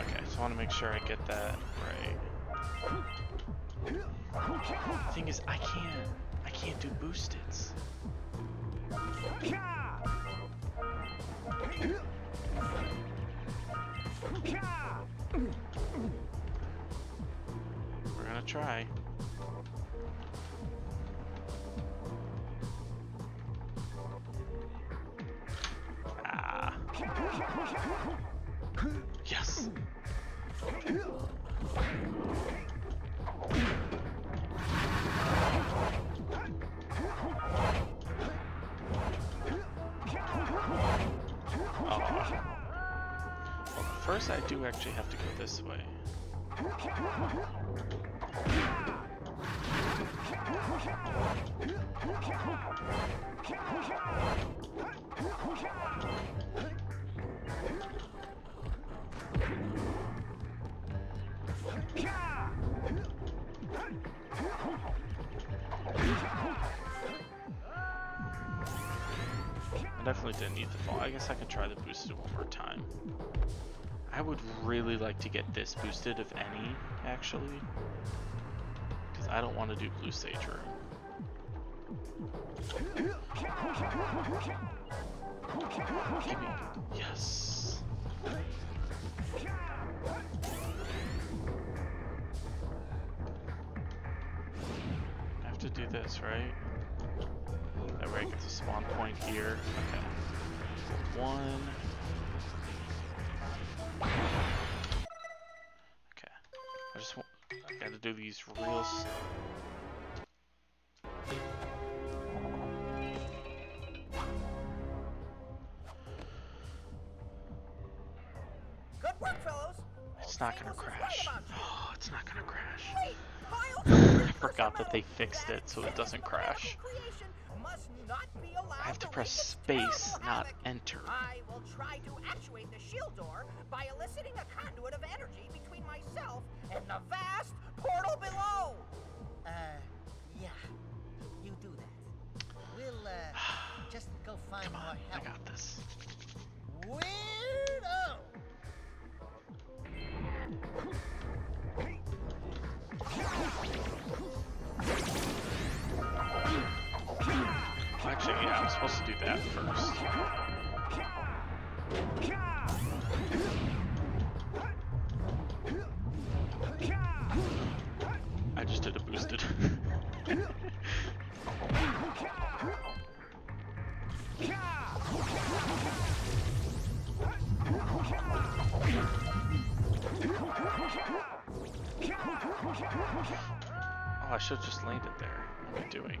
Okay, I want to make sure I get that right. Thing is, I can't. I can't do boosted. We're gonna try. This way. I definitely didn't need the fall. I guess I can try the boosted one more time. I would really like to get this boosted, if any, actually. Because I don't want to do Blue Sage Room. Yes. I have to do this, right? That way I get the spawn point here. Okay. One. Okay. I just want, I gotta do these real Good work, fellows. It's not gonna crash. Oh, it's not gonna crash. I forgot that they fixed it so it doesn't crash. I have to to press space, not enter. I will try to actuate the shield door by eliciting a conduit of energy between myself and the vast portal below. Uh, yeah. You do that. We'll, uh, just go find more help. I got this. Weirdo! Actually, yeah, I'm supposed to do that first. I just did a boosted. Oh, I should have just landed there. What am I doing?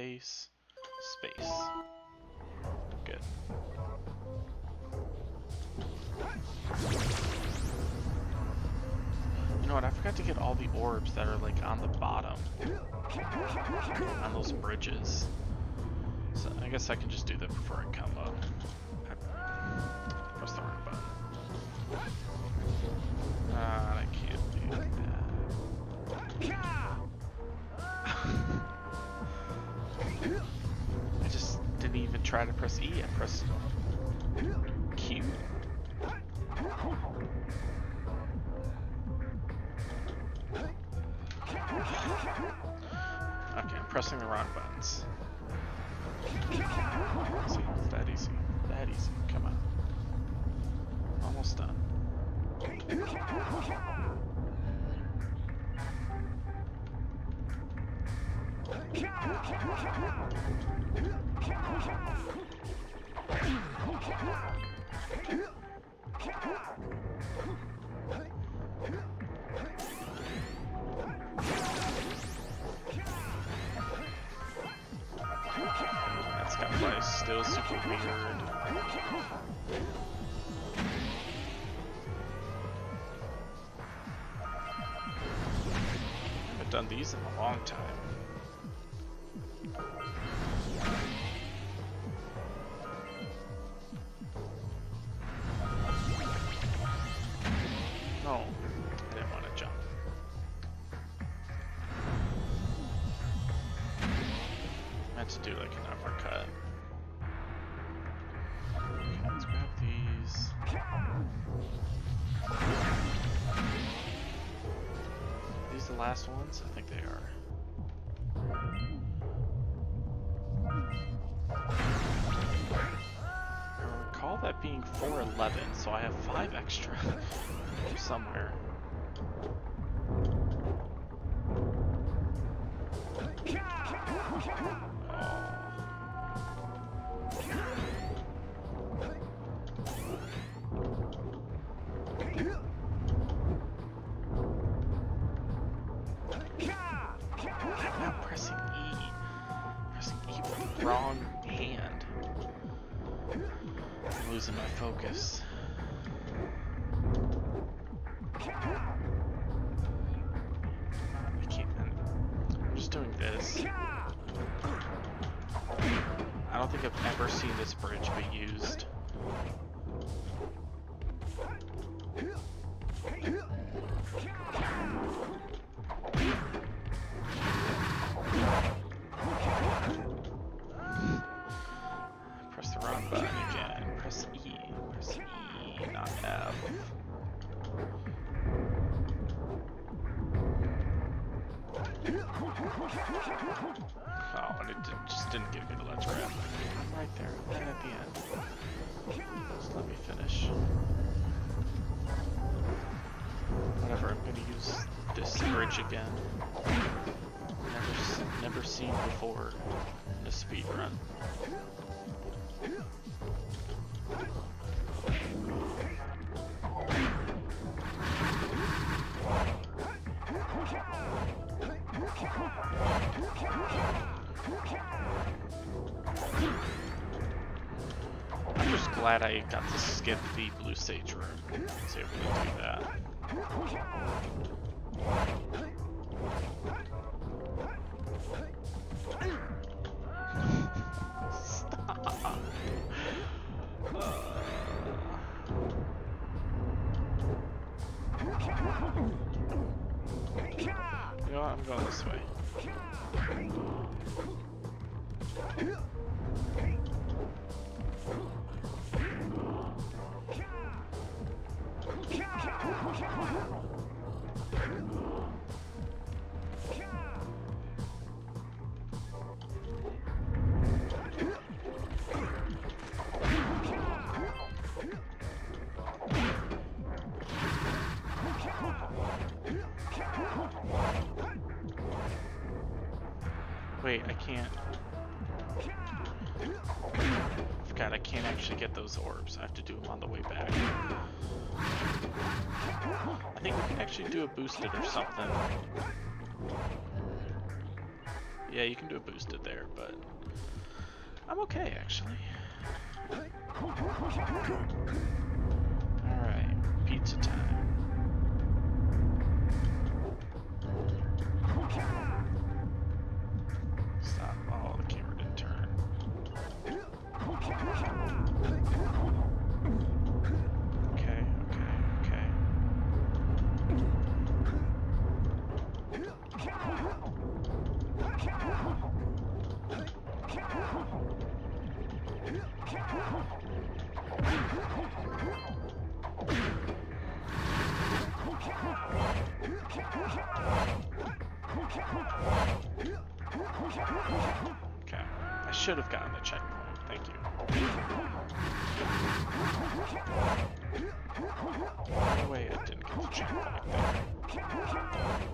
Space. Space. Good. You know what? I forgot to get all the orbs that are like on the bottom. On those bridges. So I guess I can just do before I combo. Press the wrong button. Ah, I can't do that. Try to press E. I pressed Q. Okay, I'm pressing the wrong buttons. It's that easy. That easy. Come on. Almost done. That skyfly is still super weird. done these in a long time. 411, so I have 5 extra somewhere. Just didn't give me the ledge grab. I'm right there, right at the end. Just let me finish. Whatever, I'm gonna use this bridge again. Never, never seen before in a speed run. Glad I got to skip the Blue Sage room. I able to do that. I think we can actually do a boosted or something. Yeah, you can do a boosted there, but I'm okay actually. Alright, pizza time. Stop. Oh, the camera didn't turn. Okay, okay, okay. Okay. I should have gotten the checkpoint. Thank you. No way I didn't get the checkpoint there.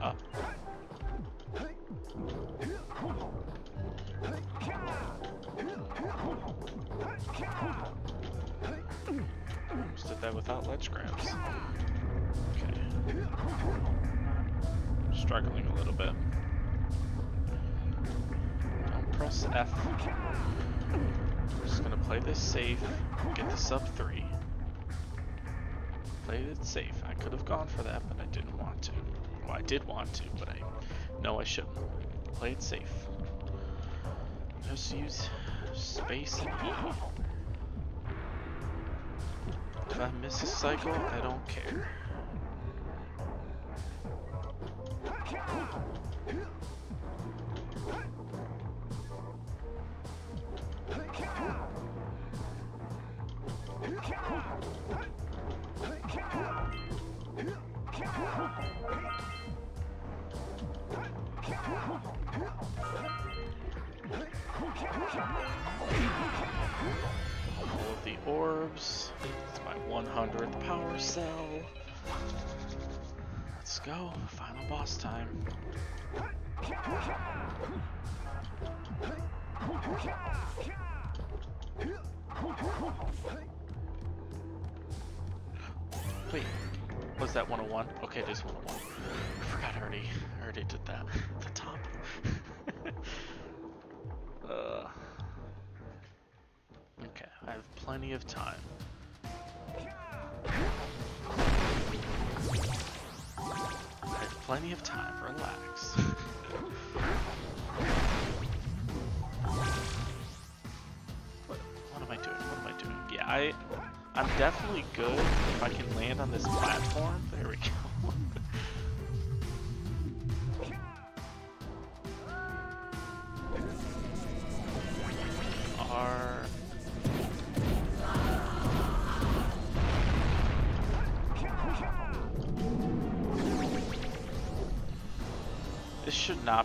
Up. Just did that without ledge grabs. Okay. Struggling a little bit. Don't press F. Just gonna play this safe, get the sub 3. Played it safe. I could have gone for that, but I didn't want to. Well, I did want to, but I know I shouldn't. Play it safe. Just use space and. If I miss a cycle, I don't care. Definitely good if I can land on this platform. There we go. Are This should not.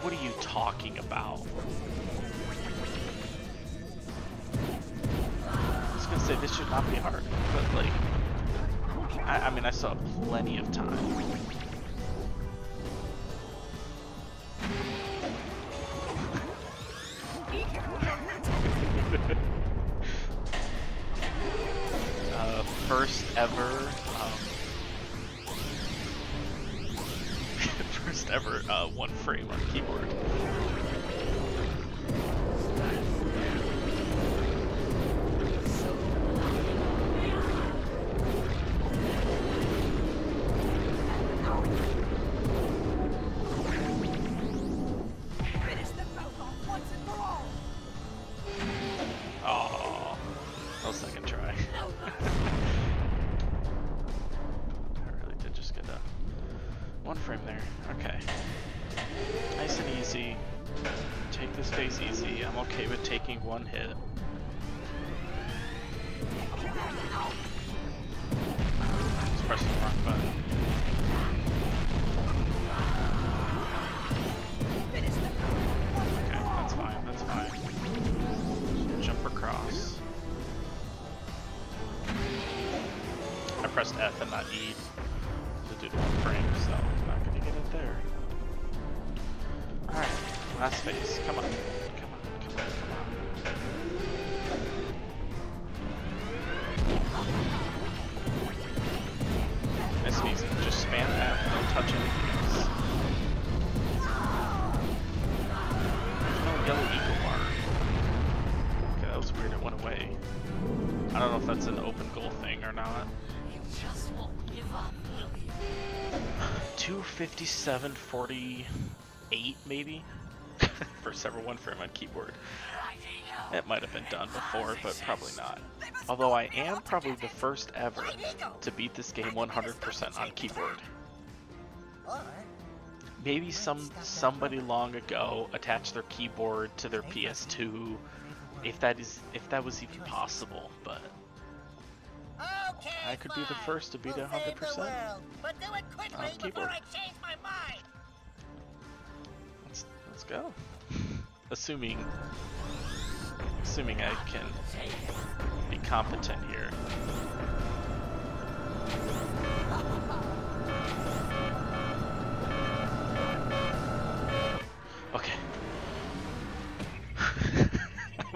What are you talking about? I, still have plenty of time. I pressed F 257.48 maybe? For several one frame on keyboard. It might have been done before, but probably not. Although I am probably the first ever to beat this game 100% on keyboard. Maybe some somebody long ago attached their keyboard to their PS2, if that is if that was even possible. But Okay, I could be the first to beat we'll it save the 100%. world, But do it quickly before. I change my mind. Let's let's go. Assuming assuming I can be competent here.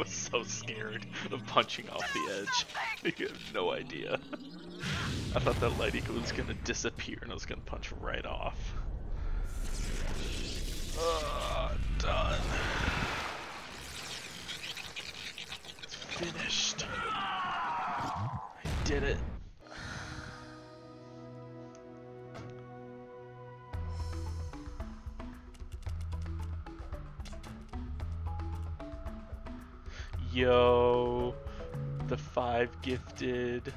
Was so scared of punching off the edge. You have no idea. I thought that light eco was gonna disappear and I was gonna punch right off. Uh, done. It's finished. I did it. Yo, the five gifted.